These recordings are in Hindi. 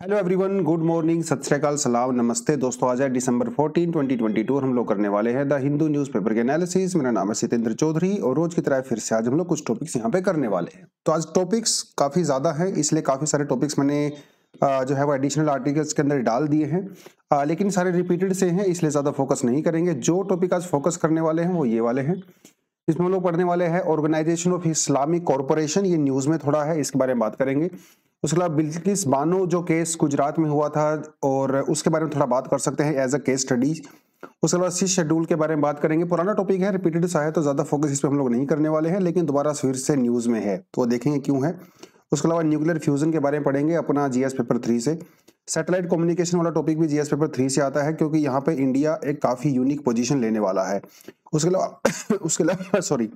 हेलो एवरीवन गुड मॉर्निंग सत श्रीकाल सलाम, नमस्ते। दोस्तों, आज है दिसंबर 14 2022 और हम लोग करने वाले हैं द हिंदू न्यूज़पेपर के एनालिसिस मेरा नाम है सितेंद्र चौधरी और रोज की तरह फिर से आज हम लोग कुछ टॉपिक्स यहाँ पे करने वाले हैं। तो आज टॉपिक्स काफ़ी ज़्यादा हैं, इसलिए काफ़ी सारे टॉपिक्स मैंने जो है वो एडिशनल आर्टिकल्स के अंदर डाल दिए हैं। लेकिन सारे रिपीटेड से हैं, इसलिए ज़्यादा फोकस नहीं करेंगे। जो टॉपिक आज फोकस करने वाले हैं, वो ये वाले हैं। इसमें हम लोग पढ़ने वाले हैं ऑर्गेनाइजेशन ऑफ़ इस्लामिक कॉरपोरेशन ये न्यूज़ में थोड़ा है, इसके बारे में बात करेंगे। उसके अलावा बिल्किस बानो जो केस गुजरात में हुआ था और उसके बारे में थोड़ा बात कर सकते हैं एज अ केस स्टडी उसके अलावा सिक्स शेड्यूल के बारे में बात करेंगे। पुराना टॉपिक है रिपीटेड सा है तो ज़्यादा फोकस इस पर हम लोग नहीं करने वाले हैं, लेकिन दोबारा फिर से न्यूज़ में है तो देखेंगे क्यों है। उसके अलावा न्यूक्लियर फ्यूजन के बारे में पढ़ेंगे अपना जीएस पेपर थ्री से। सैटेलाइट कम्युनिकेशन वाला टॉपिक भी जीएस पेपर थ्री से आता है, क्योंकि यहाँ पे इंडिया एक काफ़ी यूनिक पोजीशन लेने वाला है। उसके अलावा उसके अलावा सॉरी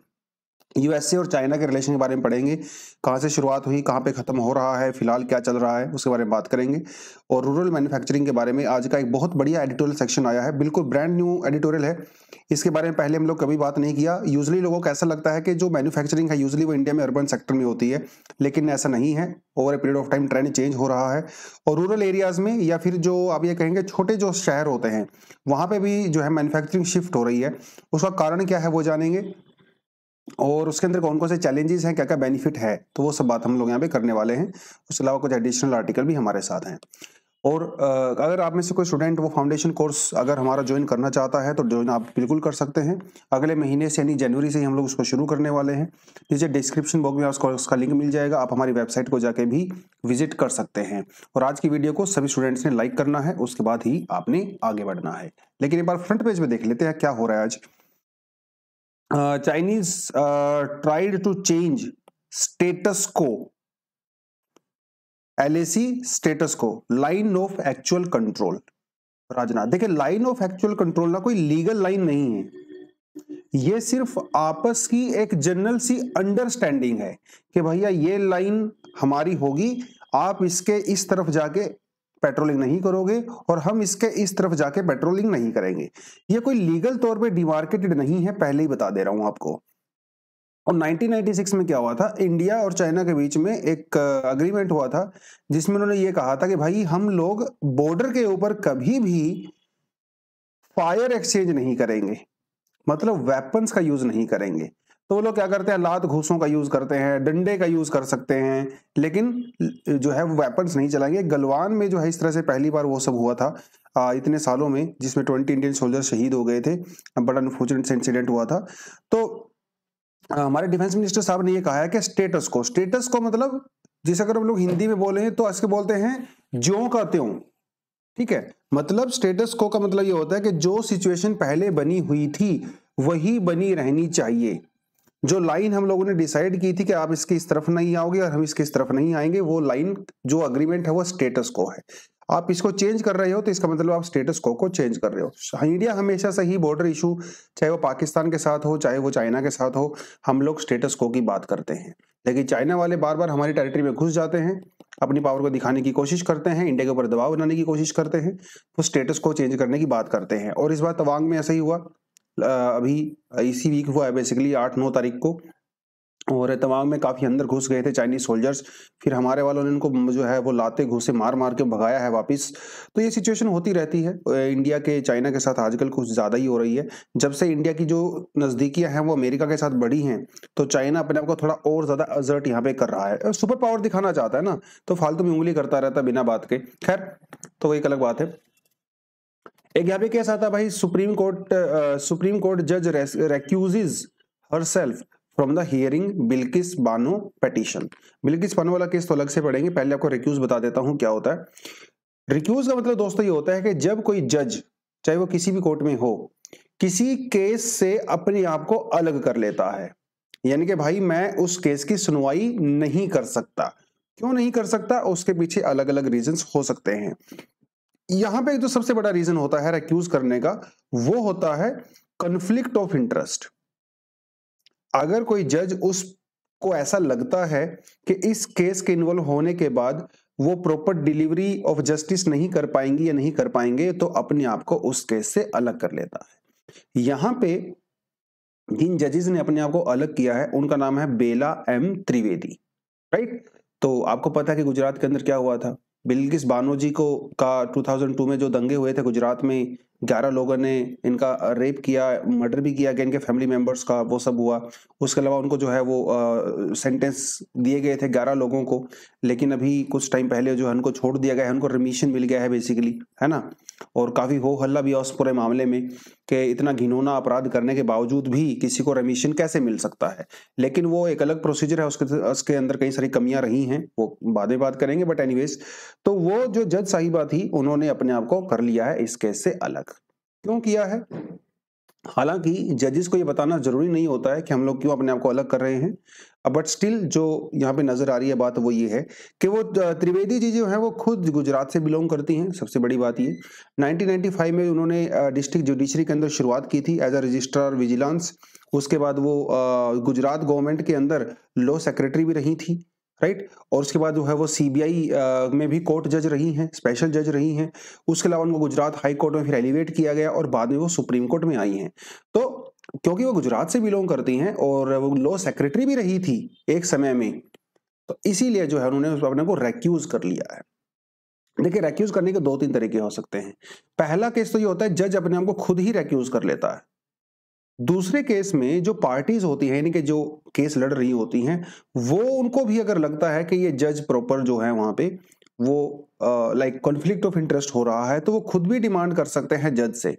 यूएसए और चाइना के रिलेशन के बारे में पढ़ेंगे। कहाँ से शुरुआत हुई, कहाँ पे खत्म हो रहा है, फ़िलहाल क्या चल रहा है, उसके बारे में बात करेंगे। और रूरल मैन्युफैक्चरिंग के बारे में आज का एक बहुत बढ़िया एडिटोरियल सेक्शन आया है। बिल्कुल ब्रांड न्यू एडिटोरियल है। इसके बारे में पहले हम लोग कभी बात नहीं किया। यूजली लोगों को ऐसा लगता है कि जो मैन्युफैक्चरिंग है, यूजली वो इंडिया में अर्बन सेक्टर में होती है। लेकिन ऐसा नहीं है। Over a period of time trend change हो रहा है। और रूरल एरियाज़ में या फिर जो आप ये कहेंगे, छोटे जो शहर होते हैं, वहाँ पर भी जो है मैन्युफैक्चरिंग शिफ्ट हो रही है। उसका कारण क्या है वो जानेंगे। और उसके अंदर कौन कौन से चैलेंजेस हैं क्या क्या बेनिफिट है तो वो सब बात हम लोग यहाँ पे करने वाले हैं। उसके अलावा कुछ एडिशनल आर्टिकल भी हमारे साथ हैं। और अगर आप में से कोई स्टूडेंट वो फाउंडेशन कोर्स अगर हमारा ज्वाइन करना चाहता है तो ज्वाइन आप बिल्कुल कर सकते हैं। अगले महीने से यानी जनवरी से ही हम लोग उसको शुरू करने वाले हैं। नीचे डिस्क्रिप्शन बॉक्स में उसको, उसका लिंक मिल जाएगा, आप हमारी वेबसाइट को जाके भी विज़िट कर सकते हैं। और आज की वीडियो को सभी स्टूडेंट्स ने लाइक करना है, उसके बाद ही आपने आगे बढ़ना है। लेकिन एक बार फ्रंट पेज में देख लेते हैं, क्या हो रहा है आज। Uh, Chinese uh, tried to change status status को line of actual control Rajnath देखिए लाइन ऑफ़ एक्चुअल कंट्रोल ना कोई लीगल लाइन नहीं है। ये सिर्फ़ आपस की एक जनरल सी अंडरस्टैंडिंग है कि भैया ये लाइन हमारी होगी आप इसके इस तरफ़ जाके पेट्रोलिंग नहीं करोगे और हम इसके इस तरफ़ जाके पेट्रोलिंग नहीं करेंगे। ये कोई लीगल तौर पे डिमार्केटेड नहीं है, पहले ही बता दे रहा हूँ आपको। और 1996 में क्या हुआ था? इंडिया और चाइना के बीच में एक अग्रीमेंट हुआ था, जिसमें उन्होंने ये कहा था कि भाई, हम लोग बॉर्डर के ऊपर कभी भी फायर एक्सचेंज नहीं करेंगे। मतलब वेपन्स का यूज़ नहीं करेंगे। तो वो लोग क्या करते हैं, लात घूसों का यूज़ करते हैं, डंडे का यूज़ कर सकते हैं, लेकिन जो है वो वेपन्स नहीं चलाएँगे। गलवान में जो है इस तरह से पहली बार वो सब हुआ था इतने सालों में, जिसमें ट्वेंटी इंडियन सोल्जर शहीद हो गए थे। बड़ा अनफॉर्चुनेट इंसिडेंट हुआ था। तो हमारे डिफेंस मिनिस्टर साहब ने ये कहा है कि स्टेटस को स्टेटस को मतलब जिसे अगर हम लोग हिंदी में बोले तो इसके बोलते हैं ज्यो का त्यों। ठीक है? मतलब स्टेटस को का मतलब ये होता है कि जो सिचुएशन पहले बनी हुई थी, वही बनी रहनी चाहिए। जो लाइन हम लोगों ने डिसाइड की थी कि आप इसके इस तरफ़ नहीं आओगे और हम इसके इस तरफ़ नहीं आएँगे, वो लाइन जो अग्रीमेंट है, वो स्टेटस को है। आप इसको चेंज कर रहे हो तो इसका मतलब आप स्टेटस को को चेंज कर रहे हो। इंडिया हमेशा से ही बॉर्डर इशू चाहे वो पाकिस्तान के साथ हो, चाहे वो चाइना के साथ हो, हम लोग स्टेटस को की बात करते हैं। लेकिन चाइना वाले बार बार हमारी टेरिटरी में घुस जाते हैं, अपनी पावर को दिखाने की कोशिश करते हैं इंडिया के ऊपर दबाव बनाने की कोशिश करते हैं, वो स्टेटस को चेंज करने की बात करते हैं। और इस बार तवांग में ऐसा ही हुआ। अभी इसी वीक हुआ है बेसिकली आठ नौ तारीख को। और तवांग में काफ़ी अंदर घुस गए थे चाइनीज़ सोल्जर्स फिर हमारे वालों ने इनको जो है वो लाते घुसे मार मार के भगाया है वापस। तो ये सिचुएशन होती रहती है। इंडिया के चाइना के साथ आजकल कुछ ज़्यादा ही हो रही है। जब से इंडिया की जो नजदीकियाँ हैं वो अमेरिका के साथ बढ़ी हैं तो चाइना अपने आप को थोड़ा और ज़्यादा अजर्ट यहाँ पे कर रहा है। सुपर पावर दिखाना चाहता है ना तो फालतू में उंगली करता रहता बिना बात के। खैर तो एक अलग बात है। एक यहाँ पे केस आता भाई? सुप्रीम कोर्ट सुप्रीम कोर्ट जज recuses herself from the hearing Bilkis Bano petition Bilkis Bano वाला केस तो अलग से पढ़ेंगे पहले आपको रिक्यूज बता देता हूँ क्या होता है। रिक्यूज का मतलब दोस्तों ये होता है कि जब कोई जज चाहे वो किसी भी कोर्ट में हो, किसी केस से अपने आप को अलग कर लेता है। यानी कि भाई मैं उस केस की सुनवाई नहीं कर सकता। क्यों नहीं कर सकता? उसके पीछे अलग अलग रीजंस हो सकते हैं। यहाँ पे जो सबसे बड़ा रीजन होता है एक्यूज करने का, वो होता है कंफ्लिक्ट ऑफ़ इंटरेस्ट अगर कोई जज उसको ऐसा लगता है कि इस केस के इन्वॉल्व होने के बाद वो प्रॉपर डिलीवरी ऑफ़ जस्टिस नहीं कर पाएँगे या नहीं कर पाएँगे तो अपने आप को उस केस से अलग कर लेता है। यहाँ पे जिन जजेस ने अपने आप को अलग किया है, उनका नाम है बेला एम त्रिवेदी राइट तो आपको पता है कि गुजरात के अंदर क्या हुआ था? बिल्किस बानो जी को का 2002 में जो दंगे हुए थे गुजरात में ग्यारह लोगों ने इनका रेप किया, मर्डर भी किया गया इनके फैमिली मेंबर्स का वो सब हुआ। उसके अलावा उनको जो है वो सेंटेंस दिए गए थे ग्यारह लोगों को, लेकिन अभी कुछ टाइम पहले जो है उनको छोड़ दिया गया है, उनको रिमिशन मिल गया है बेसिकली है ना? और काफ़ी हो हल्ला भी है उस पूरे मामले में, कि इतना घिनौना अपराध करने के बावजूद भी किसी को रेमिशन कैसे मिल सकता है? लेकिन वो एक अलग प्रोसीजर है, उसके उसके अंदर कई सारी कमियाँ रही हैं, वो बाद में बात करेंगे बट एनीवेज तो वो जो जज साहिबा थी, उन्होंने अपने आप को कर लिया है, इस केस से अलग। क्यों किया है? हालाँकि जजेस को ये बताना ज़रूरी नहीं होता है कि हम लोग क्यों अपने आप को अलग कर रहे हैं। बट स्टिल जो यहाँ पे नज़र आ रही है बात वो ये है कि वो त्रिवेदी जी जो है वो खुद गुजरात से बिलोंग करती हैं, सबसे बड़ी बात ये। 1995 में उन्होंने डिस्ट्रिक्ट जुडिशरी के अंदर शुरुआत की थी एज अ रजिस्ट्रार विजिलेंस उसके बाद वो गुजरात गवर्नमेंट के अंदर लॉ सेक्रेटरी भी रही थी। राइट? और उसके बाद जो है वो सीबीआई में भी कोर्ट जज रही हैं, स्पेशल जज रही हैं। उसके अलावा उनको गुजरात हाई कोर्ट में फिर एलिवेट किया गया और बाद में वो सुप्रीम कोर्ट में आई हैं। तो क्योंकि वो गुजरात से बिलोंग करती हैं और वो लॉ सेक्रेटरी भी रही थी एक समय में तो इसीलिए जो है उन्होंने अपने को रेक्यूज कर लिया है। देखिए रेक्यूज करने के दो तीन तरीके हो सकते हैं। पहला केस तो ये होता है, जज अपने आप को खुद ही रेक्यूज कर लेता है। दूसरे केस में जो पार्टीज़ होती हैं, यानी कि जो केस लड़ रही होती हैं, वो उनको भी अगर लगता है कि ये जज प्रॉपर जो है वहाँ पे, वो लाइक कॉन्फ्लिक्ट ऑफ़ इंटरेस्ट हो रहा है तो वो खुद भी डिमांड कर सकते हैं जज से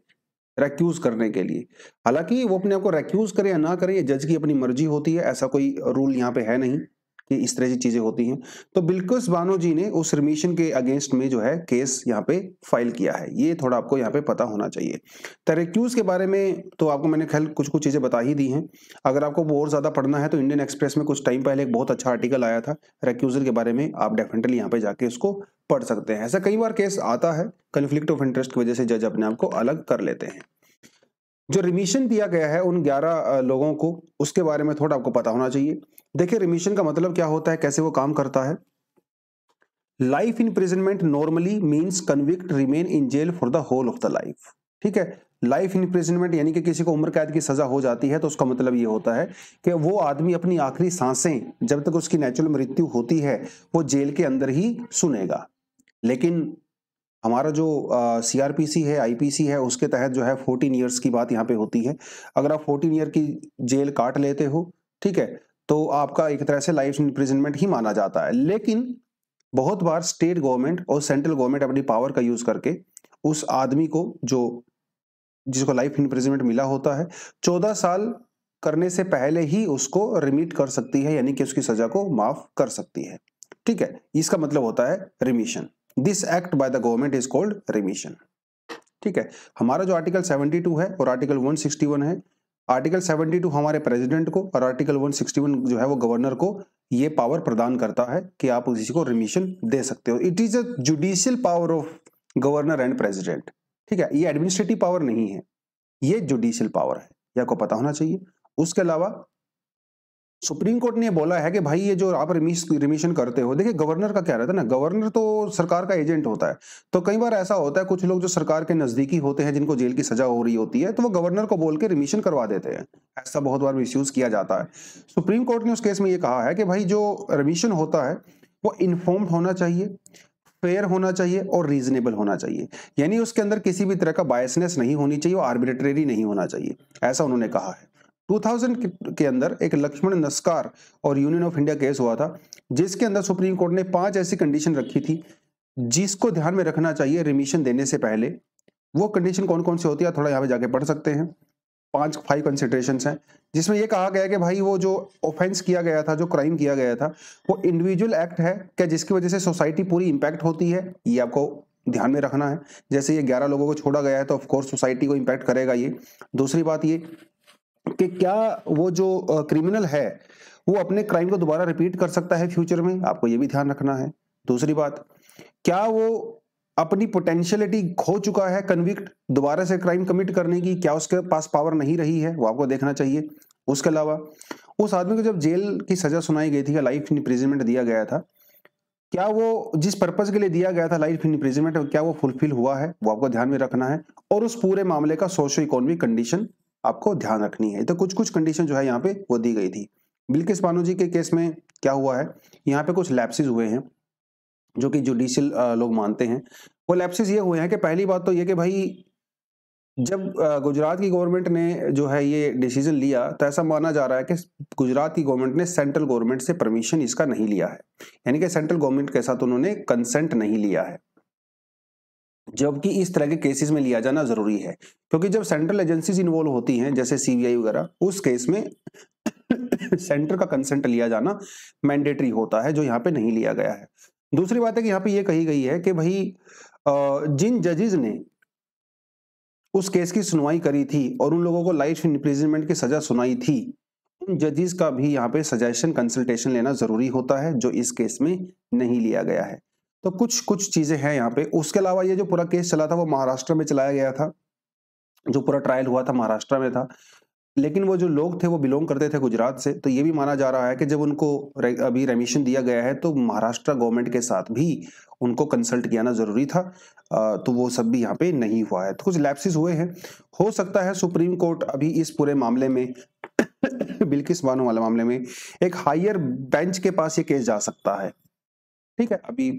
रेक्यूज करने के लिए। हालाँकि वो अपने आप को रेक्यूज करे या ना करें, ये जज की अपनी मर्ज़ी होती है, ऐसा कोई रूल यहाँ पे है नहीं। कि इस तरह की चीज़ें होती हैं। तो बिल्कुल बानो जी ने उस रिमिशन के अगेंस्ट में जो है केस यहाँ पे फ़ाइल किया है। ये थोड़ा आपको यहाँ पे पता होना चाहिए। तरेक्यूज के बारे में तो आपको मैंने ख्याल कुछ कुछ चीज़ें बता ही दी हैं। अगर आपको और ज़्यादा पढ़ना है तो इंडियन एक्सप्रेस में कुछ टाइम पहले एक बहुत अच्छा आर्टिकल आया था। रेक्यूजल के बारे में आप डेफिनेटली यहाँ पे जाके उसको पढ़ सकते हैं। ऐसा कई बार केस आता है कन्फ्लिक्ट ऑफ़ इंटरेस्ट की वजह से जज अपने आप को अलग कर लेते हैं। जो रिमिशन दिया गया है उन 11 लोगों को, उसके बारे में थोड़ा आपको पता होना चाहिए। देखिए रिमिशन का मतलब क्या होता है? कैसे वो काम करता है? Life imprisonment normally means convict remain in jail for the whole of the life ठीक है? लाइफ इन प्रिजनमेंट यानी कि किसी को उम्र कैद की सजा हो जाती है तो उसका मतलब ये होता है कि वो आदमी अपनी आखिरी साँसें, जब तक उसकी नेचुरल मृत्यु होती है, वो जेल के अंदर ही सुनेगा। लेकिन हमारा जो सीआरपीसी है आईपीसी है, उसके तहत जो है फोर्टीन ईयर्स की बात यहाँ पे होती है। अगर आप फोर्टीन ईयर की जेल काट लेते हो, ठीक है तो आपका एक तरह से लाइफ इम्प्रिजनमेंट ही माना जाता है। लेकिन बहुत बार स्टेट गवर्नमेंट और सेंट्रल गवर्नमेंट अपनी पावर का यूज़ करके उस आदमी को जो, जिसको लाइफ इम्प्रिजनमेंट मिला होता है, चौदह साल करने से पहले ही उसको रिमीट कर सकती है, यानी कि उसकी सजा को माफ़ कर सकती है। ठीक है? इसका मतलब होता है remission this act by the government is called remission ठीक है? हमारा जो आर्टिकल 72 है और आर्टिकल 161 है आर्टिकल 72 हमारे प्रेसिडेंट को और आर्टिकल 161 जो है वो गवर्नर को ये पावर प्रदान करता है कि आप उसी को रिमिशन दे सकते हो। It is a judicial power of governor and president ठीक है, ये एडमिनिस्ट्रेटिव पावर नहीं है। ये जुडिशियल पावर है, ये आपको पता होना चाहिए। उसके अलावा सुप्रीम कोर्ट ने बोला है कि भाई ये जो आप रिमिशन करते हो, देखिए गवर्नर का क्या रहता है ना, गवर्नर तो सरकार का एजेंट होता है। तो कई बार ऐसा होता है, कुछ लोग जो सरकार के नजदीकी होते हैं, जिनको जेल की सजा हो रही होती है तो वो गवर्नर को बोल के रिमिशन करवा देते हैं। ऐसा बहुत बार मिस किया जाता है। सुप्रीम कोर्ट ने उस केस में ये कहा है कि भाई जो रिमिशन होता है, वो इन्फॉर्म्ड होना चाहिए, फेयर होना चाहिए और रीजनेबल होना चाहिए। यानी उसके अंदर किसी भी तरह का बायसनेस नहीं होनी चाहिए और आर्बिट्रेरी नहीं होना चाहिए, ऐसा उन्होंने कहा है। 2000 के अंदर एक लक्ष्मण नस्कार और यूनियन ऑफ़ इंडिया केस हुआ था, जिसके अंदर सुप्रीम कोर्ट ने पाँच ऐसी कंडीशन रखी थी, जिसको ध्यान में रखना चाहिए रिमिशन देने से पहले। वो कंडीशन कौन कौन सी होती है थोड़ा यहाँ पे जाके पढ़ सकते हैं। पाँच फाइव कंसिडरेशन हैं, जिसमें ये कहा गया कि भाई वो जो ऑफेंस किया गया था, जो क्राइम किया गया था, वो इंडिविजुअल एक्ट है, क्या जिसकी वजह से सोसाइटी पूरी इंपैक्ट होती है, ये आपको ध्यान में रखना है। जैसे ये ग्यारह लोगों को छोड़ा गया है तो ऑफकोर्स सोसाइटी को इम्पैक्ट करेगा ये। दूसरी बात ये कि क्या वो जो क्रिमिनल है, वो अपने क्राइम को दोबारा रिपीट कर सकता है फ्यूचर में? आपको ये भी ध्यान रखना है। दूसरी बात, क्या वो अपनी पोटेंशियलिटी खो चुका है कन्विक्ट दोबारा से क्राइम कमिट करने की? क्या उसके पास पावर नहीं रही है? वो आपको देखना चाहिए। उसके अलावा, उस आदमी को जब जेल की सजा सुनाई गई थी या लाइफ इम्प्रिजनमेंट दिया गया था, क्या वो जिस पर्पज के लिए दिया गया था लाइफ इम्प्रिजनमेंट क्या वो फुलफिल हुआ है? वो आपको ध्यान में रखना है। और उस पूरे मामले का सोशो इकोनॉमिक कंडीशन आपको ध्यान रखनी है। तो कुछ कुछ कंडीशन जो है यहाँ पे वो दी गई थी। बिल्किस बानो जी के केस में क्या हुआ है? यहाँ पे कुछ लैप्सिस हुए हैं, जो कि जुडिशियल लोग मानते हैं। वो लैप्सिस ये हुए हैं कि पहली बात तो ये कि भाई, जब गुजरात की गवर्नमेंट ने जो है ये डिसीज़न लिया तो ऐसा माना जा रहा है कि गुजरात की गवर्नमेंट ने सेंट्रल गवर्नमेंट से परमिशन इसका नहीं लिया है। यानी कि सेंट्रल गवर्नमेंट के साथ उन्होंने कंसेंट नहीं लिया है। जबकि इस तरह के केसेस में लिया जाना ज़रूरी है। क्योंकि जब सेंट्रल एजेंसीज इन्वॉल्व होती हैं, जैसे सीबीआई वगैरह, उस केस में सेंटर का कंसेंट लिया जाना मैंडेटरी होता है, जो यहाँ पे नहीं लिया गया है। दूसरी बात है कि यहाँ पे ये कही गई है कि भाई जिन जजेस ने उस केस की सुनवाई करी थी और उन लोगों को लाइफ इम्प्रिजनमेंट की सजा सुनाई थी, उन जजेस का भी यहाँ पे सजेशन कंसल्टेशन लेना ज़रूरी होता है, जो इस केस में नहीं लिया गया है। तो कुछ कुछ चीज़ें हैं यहाँ पे। उसके अलावा ये जो पूरा केस चला था, वो महाराष्ट्र में चलाया गया था। जो पूरा ट्रायल हुआ था, महाराष्ट्र में था। लेकिन वो जो लोग थे, वो बिलोंग करते थे गुजरात से। तो ये भी माना जा रहा है कि जब उनको अभी रेमिशन दिया गया है तो महाराष्ट्र गवर्नमेंट के साथ भी उनको कंसल्ट किया ना ज़रूरी था। तो वो सब भी यहाँ पे नहीं हुआ है। तो कुछ लैप्सिस हुए हैं। हो सकता है सुप्रीम कोर्ट अभी इस पूरे मामले में बिल्किस बानो वाले मामले में, एक हायर बेंच के पास ये केस जा सकता है। ठीक है, अभी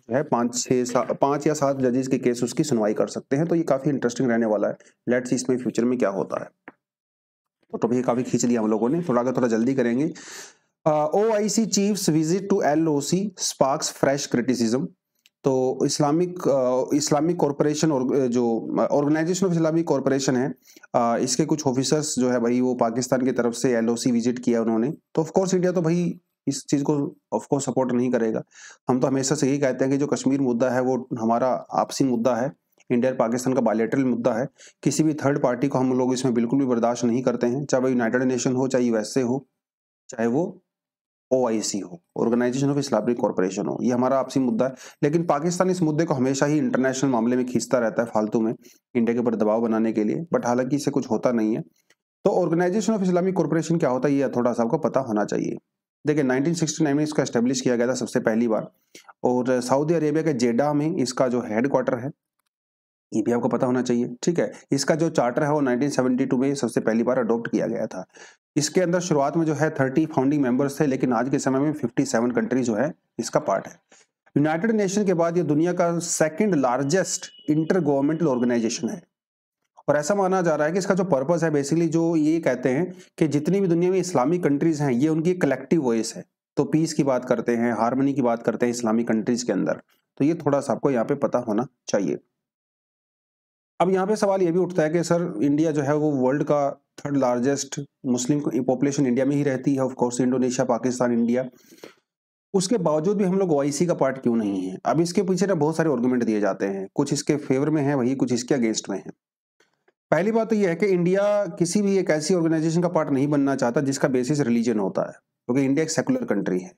जो है पाँच छह पाँच या सात जजेस के केस उसकी सुनवाई कर सकते हैं तो ये काफ़ी इंटरेस्टिंग रहने वाला है। लेट्स इसमें फ्यूचर में क्या होता है। तो टॉपिक काफ़ी खींच लिया हम लोगों ने थोड़ा थोड़ा जल्दी करेंगे। O I C chief visit to L O C sparks fresh criticism तो इस्लामिक इस्लामिक कॉरपोरेशन और जो ऑर्गेनाइजेशन ऑफ़ इस्लामिक कॉरपोरेशन है आ, इसके कुछ ऑफिसर्स जो है भाई वो पाकिस्तान की तरफ़ से एलओसी विज़िट किया उन्होंने। तो ऑफ़ कोर्स इंडिया तो भाई इस चीज़ को ऑफ़ कोर्स सपोर्ट नहीं करेगा। हम तो हमेशा से यही कहते हैं कि जो कश्मीर मुद्दा है, वो हमारा आपसी मुद्दा है इंडिया और पाकिस्तान का बायोलेटरल मुद्दा है। किसी भी थर्ड पार्टी को हम लोग इसमें बिल्कुल भी बर्दाश्त नहीं करते हैं, चाहे वो यूनाइटेड नेशन हो, चाहे यूएसए हो, चाहे वो ओआईसी हो ऑर्गेनाइजेशन ऑफ़ इस्लामिक कॉर्पोरेशन हो, ये हमारा आपसी मुद्दा है। लेकिन पाकिस्तान इस मुद्दे को हमेशा ही इंटरनेशनल मामले में खींचता रहता है फालतू में इंडिया के ऊपर दबाव बनाने के लिए। बट हालाँकि इससे कुछ होता नहीं है। तो ऑर्गेनाइजेशन ऑफ़ इस्लामिक कॉर्पोरेशन क्या होता है, ये थोड़ा सा आपको पता होना चाहिए। देखिए 1969 में इसका एस्टेब्लिश किया गया था सबसे पहली बार। और सऊदी अरेबिया के जेडा में इसका जो हेडक्वार्टर है, ये भी आपको पता होना चाहिए, ठीक है? इसका जो चार्टर है वो 1972 में सबसे पहली बार अडॉप्ट किया गया था। इसके अंदर शुरुआत में जो है 30 फाउंडिंग मेंबर्स थे, लेकिन आज के समय में 57 कंट्री जो है इसका पार्ट है। यूनाइटेड नेशन के बाद ये दुनिया का second largest inter governmental organisation है। और ऐसा माना जा रहा है कि इसका जो पर्पज है बेसिकली जो ये कहते हैं कि जितनी भी दुनिया में इस्लामिक कंट्रीज़ हैं, ये उनकी कलेक्टिव वॉइस है। तो पीस की बात करते हैं हारमोनी की बात करते हैं इस्लामिक कंट्रीज़ के अंदर। तो ये थोड़ा सा आपको यहाँ पे पता होना चाहिए। अब यहाँ पे सवाल ये भी उठता है कि सर इंडिया जो है वो वर्ल्ड का third largest Muslim population India में ही रहती है ऑफकोर्स इंडोनेशिया पाकिस्तान इंडिया उसके बावजूद भी हम लोग ओआईसी का पार्ट क्यों नहीं है? अब इसके पीछे ना बहुत सारे आर्गूमेंट दिए जाते हैं। कुछ इसके फेवर में है, वही कुछ इसके अगेंस्ट में है। पहली बात तो यह है कि इंडिया किसी भी एक ऐसी ऑर्गेनाइजेशन का पार्ट नहीं बनना चाहता जिसका बेसिस रिलीजन होता है, क्योंकि इंडिया एक सेकुलर कंट्री है।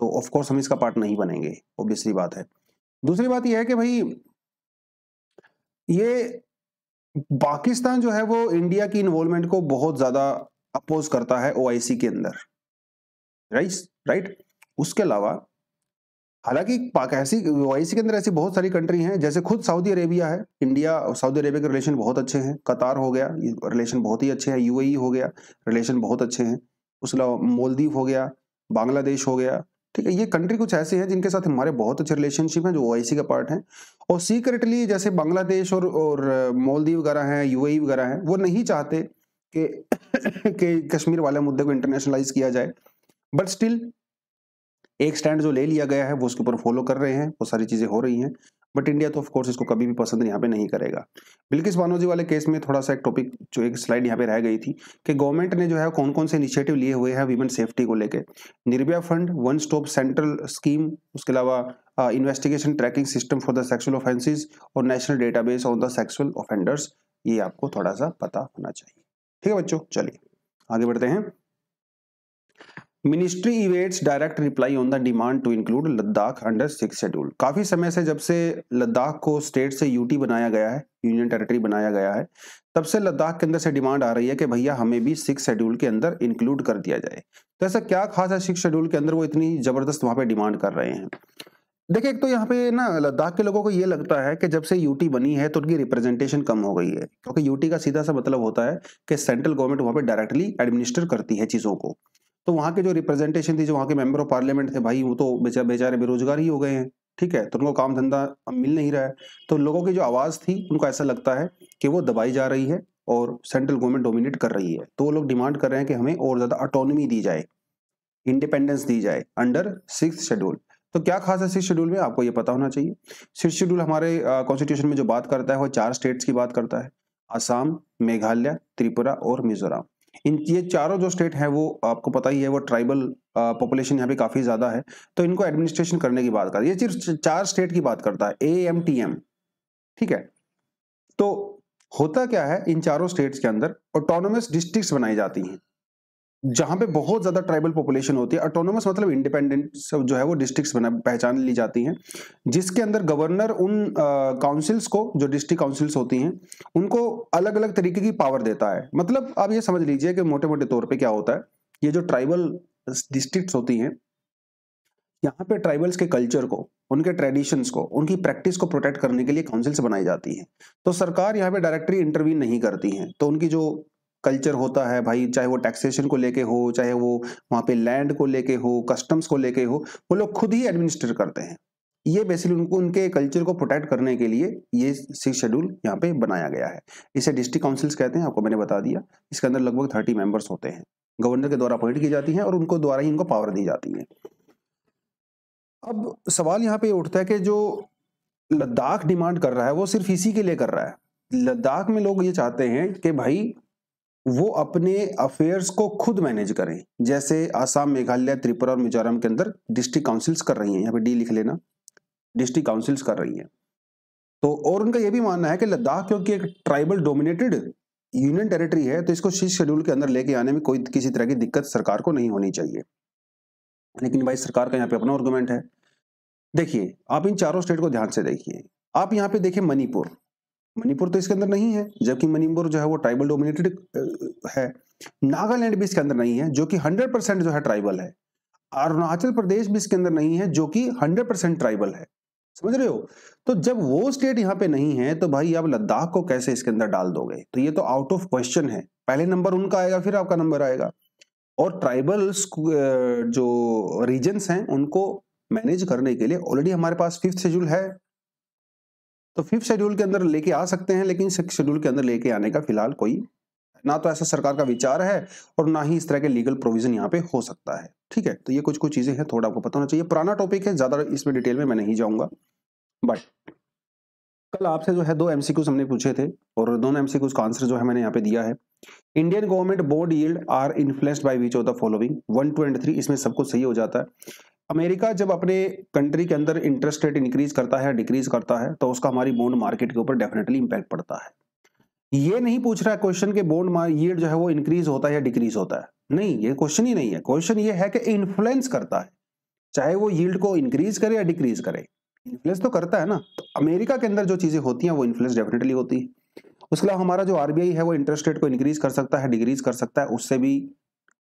तो ऑफकोर्स हम इसका पार्ट नहीं बनेंगे ओबियसली बात है। दूसरी बात यह है कि भाई, ये पाकिस्तान जो है वो इंडिया की इन्वॉल्वमेंट को बहुत ज़्यादा अपोज करता है ओआईसी के अंदर। राइट राइट उसके अलावा हालाँकि ऐसी, ओआईसी के अंदर ऐसी बहुत सारी कंट्री हैं, जैसे खुद सऊदी अरेबिया है इंडिया और सऊदी अरेबिया के रिलेशन बहुत अच्छे हैं कतार हो गया रिलेशन बहुत ही अच्छे हैं यूएई हो गया रिलेशन बहुत अच्छे हैं, उसके अलावा मोलदीव हो गया बांग्लादेश हो गया, ठीक है, ये कंट्री कुछ ऐसे हैं जिनके साथ हमारे बहुत अच्छे रिलेशनशिप हैं, जो ओ का पार्ट हैं, और सीक्रेटली जैसे बांग्लादेश और और मोलदीव वगैरह हैं यूएई वगैरह हैं, वो नहीं चाहते कि कश्मीर वाले मुद्दे को इंटरनेशनलाइज किया जाए बट स्टिल एक स्टैंड जो ले लिया गया है, वो उसके ऊपर फॉलो कर रहे हैं वो सारी चीज़ें हो रही हैं बट इंडिया तो ऑफकोर्स इसको कभी भी पसंद यहाँ पे नहीं करेगा। बिल्किस बानोजी वाले केस में थोड़ा सा एक टॉपिक जो एक स्लाइड यहाँ पे रह गई थी, कि गवर्नमेंट ने जो है कौन कौन से इनिशिएटिव लिए हुए हैं वीमेन सेफ्टी को लेकर Nirbhaya fund one stop central scheme उसके अलावा investigation tracking system for the sexual offences और national database on the sexual offenders ये आपको थोड़ा सा पता होना चाहिए। ठीक है बच्चों, चलिए, आगे बढ़ते हैं। Ministry evades direct reply on the demand to include Ladakh under six schedule काफ़ी समय से जब से लद्दाख को स्टेट से यूटी बनाया गया है यूनियन टेरिटरी बनाया गया है, तब से लद्दाख के अंदर से डिमांड आ रही है कि भैया हमें भी सिक्स शेड्यूल के अंदर इंक्लूड कर दिया जाए। तो ऐसा क्या खास है सिक्स शेड्यूल के अंदर वो इतनी ज़बरदस्त वहाँ पर डिमांड कर रहे हैं? देखिए, एक तो यहाँ पे ना लद्दाख के लोगों को ये लगता है कि जब से यूटी बनी है तो उनकी रिप्रेजेंटेशन कम हो गई है, क्योंकि यूटी का सीधा सा मतलब होता है कि सेंट्रल गवर्नमेंट वहाँ पे डायरेक्टली एडमिनिस्टर करती है चीज़ों को। तो वहाँ के जो रिप्रेजेंटेशन थी, जो वहाँ के मेंबर ऑफ़ पार्लियामेंट थे भाई, वो तो बेचारे बेरोजगार ही हो गए हैं, ठीक है? तो उनको काम धंधा मिल नहीं रहा है। तो लोगों की जो आवाज़ थी, उनको ऐसा लगता है कि वो दबाई जा रही है और सेंट्रल गवर्नमेंट डोमिनेट कर रही है। तो वो लोग डिमांड कर रहे हैं कि हमें और ज़्यादा ऑटोनॉमी दी जाए इंडिपेंडेंस दी जाए अंडर सिक्स शेड्यूल तो क्या खास है सिक्स शेड्यूल में? आपको ये पता होना चाहिए। सिक्स शेड्यूल हमारे कॉन्स्टिट्यूशन में जो बात करता है, वो चार स्टेट्स की बात करता है। आसाम, मेघालय, त्रिपुरा और मिजोरम। इन ये चारों जो स्टेट हैं, वो आपको पता ही है, वो ट्राइबल पॉपुलेशन यहाँ पे काफ़ी ज़्यादा है। तो इनको एडमिनिस्ट्रेशन करने की बात करता है ये सिर्फ़ चार स्टेट की बात करता है ए एम टी एम ठीक है? तो होता क्या है, इन चारों स्टेट्स के अंदर ऑटोनोमस डिस्ट्रिक्ट्स बनाई जाती हैं। जहाँ पे बहुत ज़्यादा ट्राइबल पॉपुलेशन होती है ऑटोनोमस मतलब इंडिपेंडेंट जो है वो डिस्ट्रिक्ट्स बना, पहचान ली जाती हैं, जिसके अंदर गवर्नर उन काउंसिल्स को, जो डिस्ट्रिक्ट काउंसिल्स होती हैं, उनको अलग अलग तरीके की पावर देता है। मतलब आप ये समझ लीजिए कि मोटे मोटे तौर पर क्या होता है, ये जो ट्राइबल डिस्ट्रिक्ट होती हैं, यहाँ पे ट्राइबल्स के कल्चर को, उनके ट्रेडिशंस को, उनकी प्रैक्टिस को प्रोटेक्ट करने के लिए काउंसिल्स बनाई जाती है। तो सरकार यहाँ पे डायरेक्टली इंटरवीन नहीं करती है तो उनकी जो कल्चर होता है भाई, चाहे वो टैक्सेशन को लेके हो, चाहे वो वहाँ पे लैंड को लेके हो कस्टम्स को लेके हो, वो लोग खुद ही एडमिनिस्टर करते हैं। ये बेसिकली उनको, उनके कल्चर को प्रोटेक्ट करने के लिए ये शेड्यूल यहाँ पे बनाया गया है। इसे डिस्ट्रिक्ट काउंसिल्स कहते हैं, आपको मैंने बता दिया। इसके अंदर लगभग थर्टी मेंबर्स होते हैं। गवर्नर के द्वारा अपॉइंट की जाती हैं और उनको द्वारा ही इनको पावर दी जाती है। अब सवाल यहाँ पे उठता है कि जो लद्दाख डिमांड कर रहा है, वो सिर्फ़ इसी के लिए कर रहा है। लद्दाख में लोग ये चाहते हैं कि भाई वो अपने अफेयर्स को खुद मैनेज करें। जैसे आसाम, मेघालय, त्रिपुरा और मिजोरम के अंदर डिस्ट्रिक्ट काउंसिल्स कर रही हैं। यहाँ पे डी लिख लेना। डिस्ट्रिक्ट काउंसिल्स कर रही हैं। तो और उनका यह भी मानना है कि लद्दाख क्योंकि एक ट्राइबल डोमिनेटेड यूनियन टेरिटरी है तो इसको शीर्ष शेड्यूल के अंदर लेके आने में कोई किसी तरह की दिक्कत सरकार को नहीं होनी चाहिए। लेकिन भाई सरकार का यहाँ पे अपना आर्गूमेंट है। देखिए, आप इन चारों स्टेट को ध्यान से देखिए। आप यहाँ पे देखिए मणिपुर। मणिपुर तो इसके अंदर नहीं है, जबकि मणिपुर जो है वो ट्राइबल डोमिनेटेड है। नागालैंड भी इसके अंदर नहीं है, जो कि हंड्रेड परसेंट जो है ट्राइबल है। अरुणाचल प्रदेश भी इसके अंदर नहीं है, जो कि हंड्रेड परसेंट ट्राइबल है। समझ रहे हो? तो जब वो स्टेट यहाँ पे नहीं है तो भाई आप लद्दाख को कैसे इसके अंदर डाल दोगे? तो ये तो आउट ऑफ़ क्वेश्चन है। पहले नंबर उनका आएगा, फिर आपका नंबर आएगा। और ट्राइबल जो रीजन्स हैं, उनको मैनेज करने के लिए ऑलरेडी हमारे पास फिफ्थ शेड्यूल है। तो फिफ्थ शेड्यूल के अंदर लेके आ सकते हैं, लेकिन सिक्स शेड्यूल के अंदर लेके आने का फ़िलहाल कोई ना तो ऐसा सरकार का विचार है और ना ही इस तरह के लीगल प्रोविज़न यहाँ पे हो सकता है। ठीक है? तो ये कुछ कुछ चीज़ें हैं, थोड़ा आपको पता होना चाहिए। पुराना टॉपिक है, ज़्यादा इसमें डिटेल में मैं नहीं जाऊँगा। बट कल आपसे जो है, दो एमसीक्यूज हमने पूछे थे और दोनों एमसीक्यूज का आंसर जो है मैंने यहाँ पे दिया है। Indian government bond yield are influenced by which of the following one two and three इसमें सब कुछ सही हो जाता है। अमेरिका जब अपने कंट्री के अंदर इंटरेस्ट रेट इंक्रीज करता है डिक्रीज करता है तो उसका हमारी बॉन्ड मार्केट के ऊपर डेफिनेटली इंपैक्ट पड़ता है। ये नहीं पूछ रहा है क्वेश्चन के बॉन्ड यील्ड जो है वो इंक्रीज होता है या डिक्रीज होता है। नहीं, ये क्वेश्चन ही नहीं है। क्वेश्चन ये है कि इन्फ्लुएंस करता है। चाहे वो यील्ड को इंक्रीज करे या डिक्रीज करे। इन्फ्लुएंस तो करता है ना। तो अमेरिका के अंदर जो चीज़ें होती हैं, वो इन्फ्लुएंस डेफिनेटली होती है। उसके अलावा हमारा जो आरबीआई है, वो इंटरेस्ट रेट को इंक्रीज कर सकता है डिक्रीज कर सकता है, उससे भी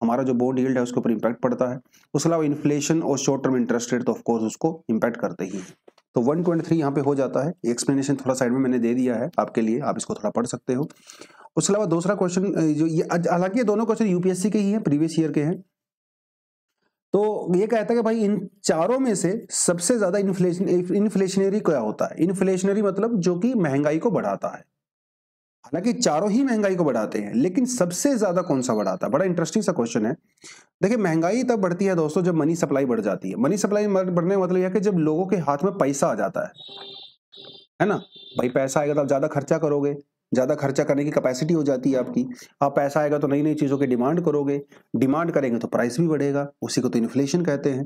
हमारा जो बॉन्ड यील्ड है उसके ऊपर इंपैक्ट पड़ता है। उसके अलावा इन्फ्लेशन और शॉर्ट टर्म इंटरेस्ट रेट तो ऑफकोर्स उसको इंपैक्ट करते ही तो 123 यहाँ पे हो जाता है। एक्सप्लेनेशन थोड़ा साइड में मैंने दे दिया है आपके लिए, आप इसको थोड़ा पढ़ सकते हो। उसके अलावा दूसरा क्वेश्चन जो ये हालाँकि ये दोनों क्वेश्चन यूपीएससी के ही हैं प्रीवियस ईयर के हैं। तो ये कहता है कि भाई इन चारों में से सबसे ज़्यादा इन्फ्लेशन इन्फ्लेशनरी क्या होता है? इन्फ्लेशनरी मतलब जो कि महँगाई को बढ़ाता है। हालाँकि चारों ही महँगाई को बढ़ाते हैं, लेकिन सबसे ज़्यादा कौन सा बढ़ाता है? बड़ा इंटरेस्टिंग सा क्वेश्चन है। देखिए, महँगाई तब बढ़ती है दोस्तों जब मनी सप्लाई बढ़ जाती है। मनी सप्लाई बढ़ने का मतलब यह कि जब लोगों के हाथ में पैसा आ जाता है है ना? भाई पैसा आएगा तो आप ज़्यादा खर्चा करोगे, ज़्यादा खर्चा करने की कैपेसिटी हो जाती है आपकी। आप पैसा आएगा तो नई नई चीज़ों की डिमांड करोगे डिमांड करेंगे तो प्राइस भी बढ़ेगा, उसी को तो इन्फ्लेशन कहते हैं।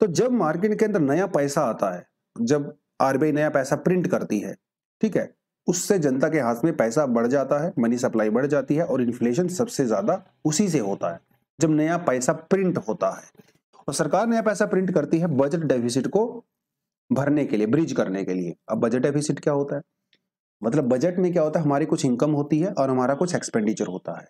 तो जब मार्केट के अंदर नया पैसा आता है, जब आरबीआई नया पैसा प्रिंट करती है, ठीक है? उससे जनता के हाथ में पैसा बढ़ जाता है मनी सप्लाई बढ़ जाती है और इन्फ्लेशन सबसे ज़्यादा उसी से होता है, जब नया पैसा प्रिंट होता है। और सरकार नया पैसा प्रिंट करती है बजट डेफिसिट को भरने के लिए ब्रिज करने के लिए। अब बजट डेफिसिट क्या होता है? मतलब बजट में क्या होता है? हमारी कुछ इनकम होती है और हमारा कुछ एक्सपेंडिचर होता है।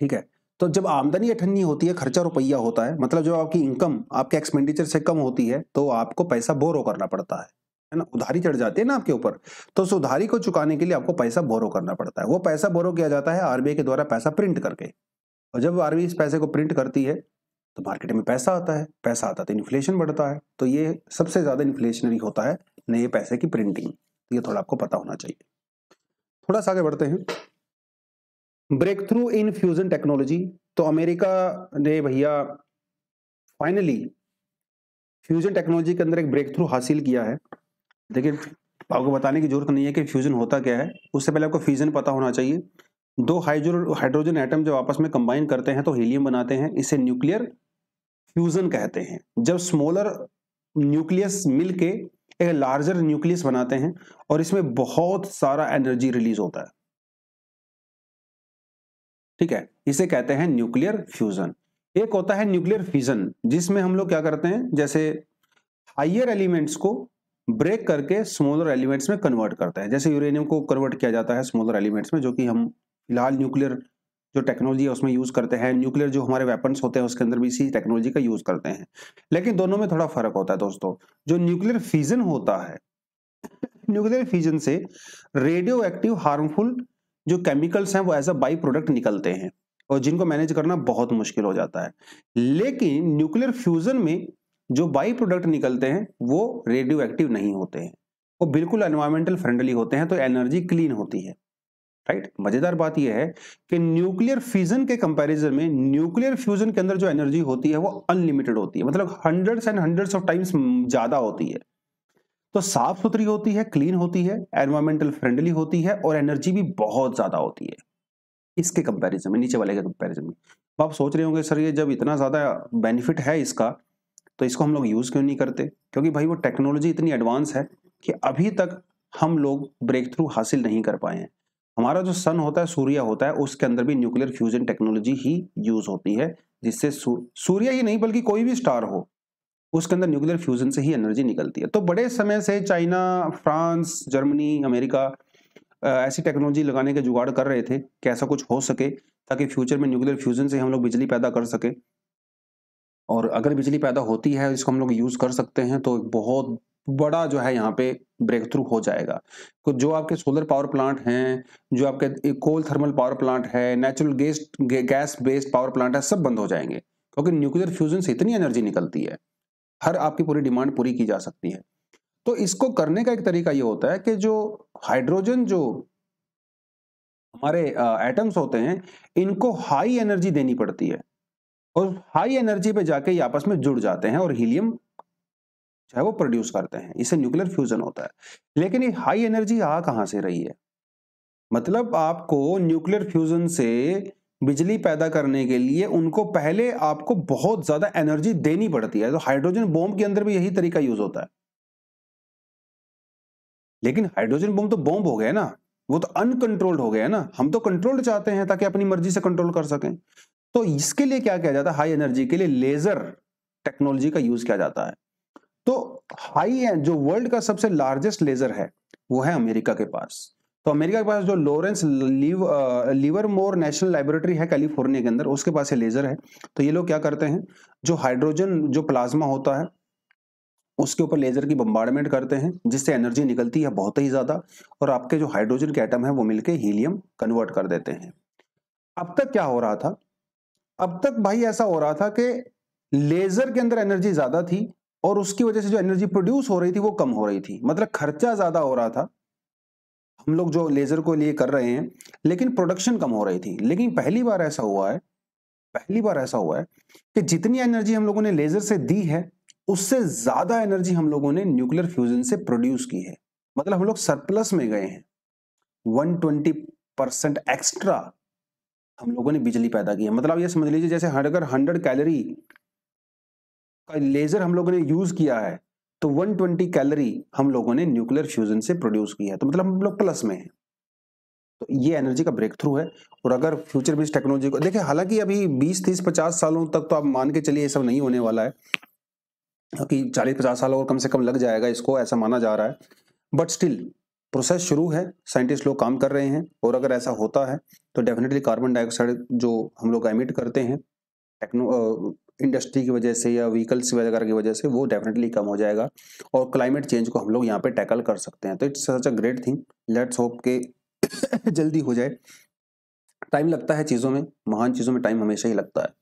ठीक है? तो जब आमदनी अठन्नी होती है, खर्चा रुपया होता है मतलब जो आपकी इनकम आपके एक्सपेंडिचर से कम होती है तो आपको पैसा बोरो करना पड़ता है। है ना? उधारी चढ़ जाती है ना आपके ऊपर। तो उस उधारी को चुकाने के लिए आपको पैसा बोरो करना पड़ता है। वो पैसा बोरो किया जाता है आरबीआई के द्वारा पैसा प्रिंट करके। और जब आरबीआई इस पैसे को प्रिंट करती है तो मार्केट में पैसा आता है। पैसा आता है तो इन्फ्लेशन बढ़ता है। तो ये सबसे ज़्यादा इन्फ्लेशनरी होता है नए पैसे की प्रिंटिंग ये थोड़ा आपको पता होना चाहिए। थोड़ा सा आगे बढ़ते हैं। Break through in fusion technology तो अमेरिका ने भैया फाइनली फ्यूजन टेक्नोलॉजी के अंदर एक ब्रेक थ्रू हासिल किया है। देखिए, आपको बताने की ज़रूरत नहीं है कि फ्यूजन होता क्या है। उससे पहले आपको फ्यूजन पता होना चाहिए। दो हाइड्रो हाइड्रोजन एटम जब आपस में कंबाइन करते हैं तो हीलियम बनाते हैं। इसे न्यूक्लियर फ्यूजन कहते हैं। जब स्मॉलर न्यूक्लियस मिलके एक लार्जर न्यूक्लियस बनाते हैं और इसमें बहुत सारा एनर्जी रिलीज़ होता है। ठीक है? इसे कहते हैं न्यूक्लियर फ्यूजन एक होता है न्यूक्लियर फ्यूजन जिसमें हम लोग क्या करते हैं? जैसे हाइयर एलिमेंट्स को ब्रेक करके स्मॉलर एलिमेंट्स में कन्वर्ट करता है। जैसे यूरेनियम को कन्वर्ट किया जाता है स्मॉलर एलिमेंट्स में, जो कि हम फ़िलहाल न्यूक्लियर जो टेक्नोलॉजी है उसमें यूज़ करते हैं। न्यूक्लियर जो हमारे वेपन्स होते हैं, उसके अंदर भी इसी टेक्नोलॉजी का यूज़ करते हैं। लेकिन दोनों में थोड़ा फ़र्क होता है दोस्तों। जो न्यूक्लियर फ्यूजन होता है न्यूक्लियर फ्यूजन से रेडियो एक्टिव हार्मफुल जो केमिकल्स हैं, वो एज अ बाई प्रोडक्ट निकलते हैं और जिनको मैनेज करना बहुत मुश्किल हो जाता है। लेकिन न्यूक्लियर फ्यूजन में जो बाई प्रोडक्ट निकलते हैं, वो रेडियो एक्टिव नहीं होते हैं। वो बिल्कुल एनवायरमेंटल फ्रेंडली होते हैं तो एनर्जी क्लीन होती है। राइट मज़ेदार बात यह है कि न्यूक्लियर फ्यूजन के कंपैरिजन में न्यूक्लियर फ्यूजन के अंदर जो एनर्जी होती है, वो अनलिमिटेड होती है। मतलब hundreds and hundreds of times ज़्यादा होती है। तो साफ़ सुथरी होती है क्लीन होती है एनवायरमेंटल फ्रेंडली होती है और एनर्जी भी बहुत ज़्यादा होती है। इसके कंपैरिजन में, नीचे वाले के कंपैरिजन में। तो आप सोच रहे होंगे, सर, ये जब इतना ज़्यादा बेनिफिट है इसका तो इसको हम लोग यूज़ क्यों नहीं करते? क्योंकि भाई वो टेक्नोलॉजी इतनी एडवांस है कि अभी तक हम लोग ब्रेक थ्रू हासिल नहीं कर पाए हैं। हमारा जो सन होता है, सूर्य होता है, उसके अंदर भी न्यूक्लियर फ्यूजन टेक्नोलॉजी ही यूज़ होती है, जिससे सूर्य ही नहीं, बल्कि कोई भी स्टार हो, उसके अंदर न्यूक्लियर फ्यूजन से ही एनर्जी निकलती है। तो बड़े समय से चाइना, फ्रांस, जर्मनी, अमेरिका ऐसी टेक्नोलॉजी लगाने के जुगाड़ कर रहे थे कि ऐसा कुछ हो सके, ताकि फ्यूचर में न्यूक्लियर फ्यूजन से हम लोग बिजली पैदा कर सके। और अगर बिजली पैदा होती है, इसको हम लोग यूज़ कर सकते हैं तो बहुत बड़ा जो है यहाँ पे ब्रेक थ्रू हो जाएगा। तो जो आपके सोलर पावर प्लांट हैं, जो आपके कोल थर्मल पावर प्लांट है natural gas gas based power plant है, सब बंद हो जाएँगे, क्योंकि न्यूक्लियर फ्यूजन से इतनी एनर्जी निकलती है। हर आपकी पूरी डिमांड पूरी की जा सकती है। तो इसको करने का एक तरीका ये होता है कि जो हाइड्रोजन जो हमारे एटम्स होते हैं, इनको हाई एनर्जी देनी पड़ती है। और हाई एनर्जी पे जाके ये आपस में जुड़ जाते हैं और हीलियम चाहे वो प्रोड्यूस करते हैं। इसे न्यूक्लियर फ्यूजन होता है। लेकिन ये हाई एनर्जी आ कहाँ से रही है? मतलब आपको न्यूक्लियर फ्यूजन से बिजली पैदा करने के लिए उनको पहले आपको बहुत ज़्यादा एनर्जी देनी पड़ती है। तो हाइड्रोजन बॉम्ब के अंदर भी यही तरीका यूज़ होता है। लेकिन हाइड्रोजन बॉम्ब तो बॉम्ब हो गया ना। वो तो अनकंट्रोल्ड हो गया ना। हम तो कंट्रोल्ड चाहते हैं ताकि अपनी मर्ज़ी से कंट्रोल कर सकें। तो इसके लिए क्या किया जाता है? हाई एनर्जी के लिए लेजर टेक्नोलॉजी का यूज़ किया जाता है। तो हाई है जो वर्ल्ड का सबसे लार्जेस्ट लेजर है, वो है अमेरिका के पास। तो अमेरिका के पास जो Lawrence Liv Livermore national laboratory है कैलिफ़ोर्निया के अंदर, उसके पास ये लेजर है। तो ये लोग क्या करते हैं? जो हाइड्रोजन जो प्लाज्मा होता है, उसके ऊपर लेजर की बम्बार्डमेंट करते हैं, जिससे एनर्जी निकलती है बहुत ही ज़्यादा, और आपके जो हाइड्रोजन के एटम है, वो मिलके हीलियम कन्वर्ट कर देते हैं। अब तक क्या हो रहा था? अब तक भाई ऐसा हो रहा था कि लेजर के अंदर एनर्जी ज़्यादा थी और उसकी वजह से जो एनर्जी प्रोड्यूस हो रही थी वो कम हो रही थी। मतलब खर्चा ज़्यादा हो रहा था। हम लोग जो लेजर को लिए कर रहे हैं, लेकिन प्रोडक्शन कम हो रही थी। लेकिन पहली बार ऐसा हुआ है, पहली बार ऐसा हुआ है कि जितनी एनर्जी हम लोगों ने लेजर से दी है, उससे ज़्यादा एनर्जी हम लोगों ने न्यूक्लियर फ्यूजन से प्रोड्यूस की है। मतलब हम लोग सरप्लस में गए हैं। 120 परसेंट एक्स्ट्रा हम लोगों ने बिजली पैदा की है। मतलब ये समझ लीजिए, जैसे अगर हंड्रेड कैलोरी का लेजर हम लोगों ने यूज़ किया है तो 120 कैलोरी हम लोगों ने न्यूक्लियर फ्यूजन से प्रोड्यूस किया है। तो मतलब हम लोग प्लस में हैं। तो ये एनर्जी का ब्रेक थ्रू है और अगर फ्यूचर बेस्ड टेक्नोलॉजी को, देखिए हालाँकि अभी 20 30 50 सालों तक तो आप मान के चलिए ये सब नहीं होने वाला है। क्योंकि 40 50 साल और कम से कम लग जाएगा इसको, ऐसा माना जा रहा है। बट स्टिल प्रोसेस शुरू है, साइंटिस्ट लोग काम कर रहे हैं और अगर ऐसा होता है तो डेफिनेटली कार्बन डाइऑक्साइड जो हम लोग एमिट करते हैं टेक्नो इंडस्ट्री की वजह से या व्हीकल्स वगैरह की वजह से वो डेफिनेटली कम हो जाएगा और क्लाइमेट चेंज को हम लोग यहाँ पे टैकल कर सकते हैं। तो it's such a great thing let's hope के जल्दी हो जाए। टाइम लगता है चीज़ों में, महान चीज़ों में टाइम हमेशा ही लगता है।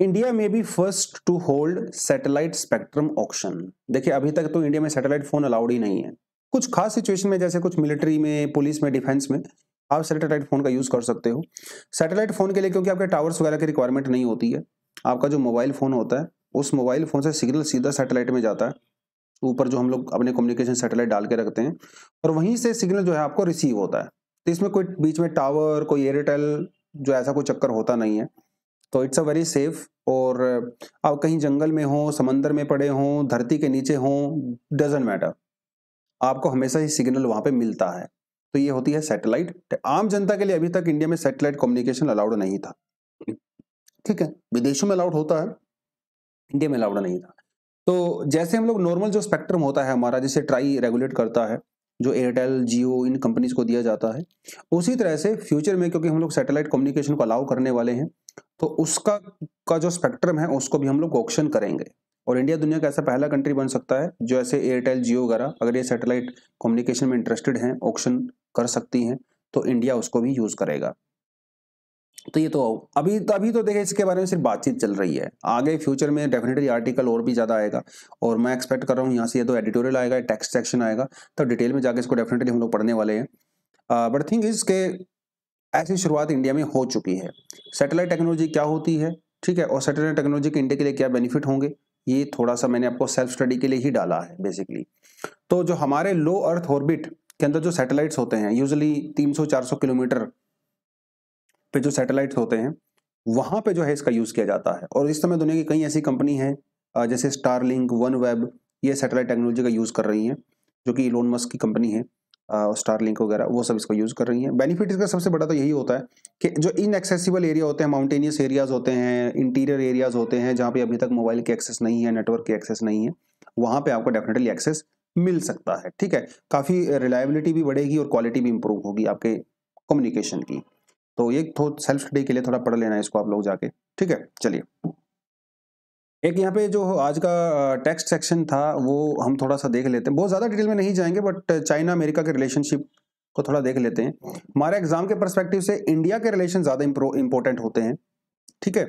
इंडिया में be first to hold satellite spectrum auction देखिए, अभी तक तो इंडिया में सैटेलाइट फ़ोन अलाउड ही नहीं है। कुछ खास सिचुएशन में, जैसे कुछ मिलिट्री में पुलिस में डिफेंस में, आप सैटेलाइट फ़ोन का यूज़ कर सकते हो। सैटेलाइट फ़ोन के लिए क्योंकि आपके टावर्स वगैरह की रिक्वायरमेंट नहीं होती है, आपका जो मोबाइल फ़ोन होता है, उस मोबाइल फ़ोन से सिग्नल सीधा सैटेलाइट में जाता है। ऊपर जो हम लोग अपने कम्युनिकेशन सैटेलाइट डाल के रखते हैं, और वहीं से सिग्नल जो है आपको रिसीव होता है। तो इसमें कोई बीच में टावर कोई एयरटेल जो ऐसा कोई चक्कर होता नहीं है। तो इट्स अ वेरी सेफ़ और आप कहीं जंगल में हो, समंदर में पड़े हों, धरती के नीचे हों डजेंट मैटर आपको हमेशा ही सिग्नल वहाँ पे मिलता है। तो ये होती है सैटेलाइट। आम जनता के लिए अभी तक इंडिया में सैटेलाइट कम्युनिकेशन अलाउड नहीं था। ठीक है? विदेशों में अलाउड होता है, इंडिया में अलाउड नहीं था। तो जैसे हम लोग नॉर्मल जो स्पेक्ट्रम होता है हमारा, जिसे ट्राई रेगुलेट करता है, जो एयरटेल, जियो, इन कंपनीज़ को दिया जाता है, उसी तरह से फ्यूचर में क्योंकि हम लोग सैटेलाइट कम्युनिकेशन को अलाउ करने वाले हैं तो उसका, का जो स्पेक्ट्रम है, उसको भी हम लोग ऑप्शन करेंगे। और इंडिया दुनिया का ऐसा पहला कंट्री बन सकता है, जो ऐसे एयरटेल जियो वगैरह, अगर ये सैटेलाइट कम्युनिकेशन में इंटरेस्टेड हैं ऑप्शन कर सकती हैं तो इंडिया उसको भी यूज़ करेगा। तो ये तो अभी तो अभी तो देखे इसके बारे में सिर्फ़ बातचीत चल रही है। आगे फ्यूचर में डेफिनेटली आर्टिकल और भी ज़्यादा आएगा, और मैं एक्सपेक्ट कर रहा हूँ यहाँ से ये तो एडिटोरियल आएगा टेक्स्ट सेक्शन आएगा तो डिटेल में जाके इसको डेफिनेटली हम लोग पढ़ने वाले हैं। बट थिंग इज़ के ऐसी शुरुआत इंडिया में हो चुकी है। सैटेलाइट टेक्नोलॉजी क्या होती है? ठीक है, और सैटेलाइट टेक्नोलॉजी के इंडिया के लिए क्या बेनिफिट होंगे? ये थोड़ा सा मैंने आपको सेल्फ स्टडी के लिए ही डाला है बेसिकली तो जो हमारे लो अर्थ ऑर्बिट के अंदर जो सैटेलाइट्स होते हैं यूजली 300-400 किलोमीटर पे जो सैटेलाइट्स होते हैं, वहाँ पे जो है इसका यूज़ किया जाता है। और इस समय दुनिया की कई ऐसी कंपनी है जैसे स्टारलिंक वन वेब ये सैटेलाइट टेक्नोलॉजी का यूज़ कर रही हैं, जो कि इलोन मस्क की कंपनी है। स्टार लिंक वगैरह, वो सब इसको यूज़ कर रही हैं। बेनिफिट इसका सबसे बड़ा तो यही होता है कि जो इनएक्सेसिबल एरिया होते हैं माउंटेनियस एरियाज़ होते हैं इंटीरियर एरियाज़ होते हैं, जहाँ पे अभी तक मोबाइल की एक्सेस नहीं है नेटवर्क की एक्सेस नहीं है, वहाँ पे आपको डेफिनेटली एक्सेस मिल सकता है, ठीक है? काफ़ी रिलायबिलिटी भी बढ़ेगी और क्वालिटी भी इंप्रूव होगी आपके कम्युनिकेशन की। तो ये सेल्फ स्टडी के लिए थोड़ा पढ़ लेना है इसको आप लोग जाके, ठीक है? चलिए। एक यहाँ पे जो आज का टेक्स्ट सेक्शन था, वो हम थोड़ा सा देख लेते हैं। बहुत ज़्यादा डिटेल में नहीं जाएँगे बट चाइना अमेरिका के रिलेशनशिप को थोड़ा देख लेते हैं। हमारे एग्ज़ाम के परस्पेक्टिव से इंडिया के रिलेशन ज़्यादा इंपॉर्टेंट होते हैं, ठीक है?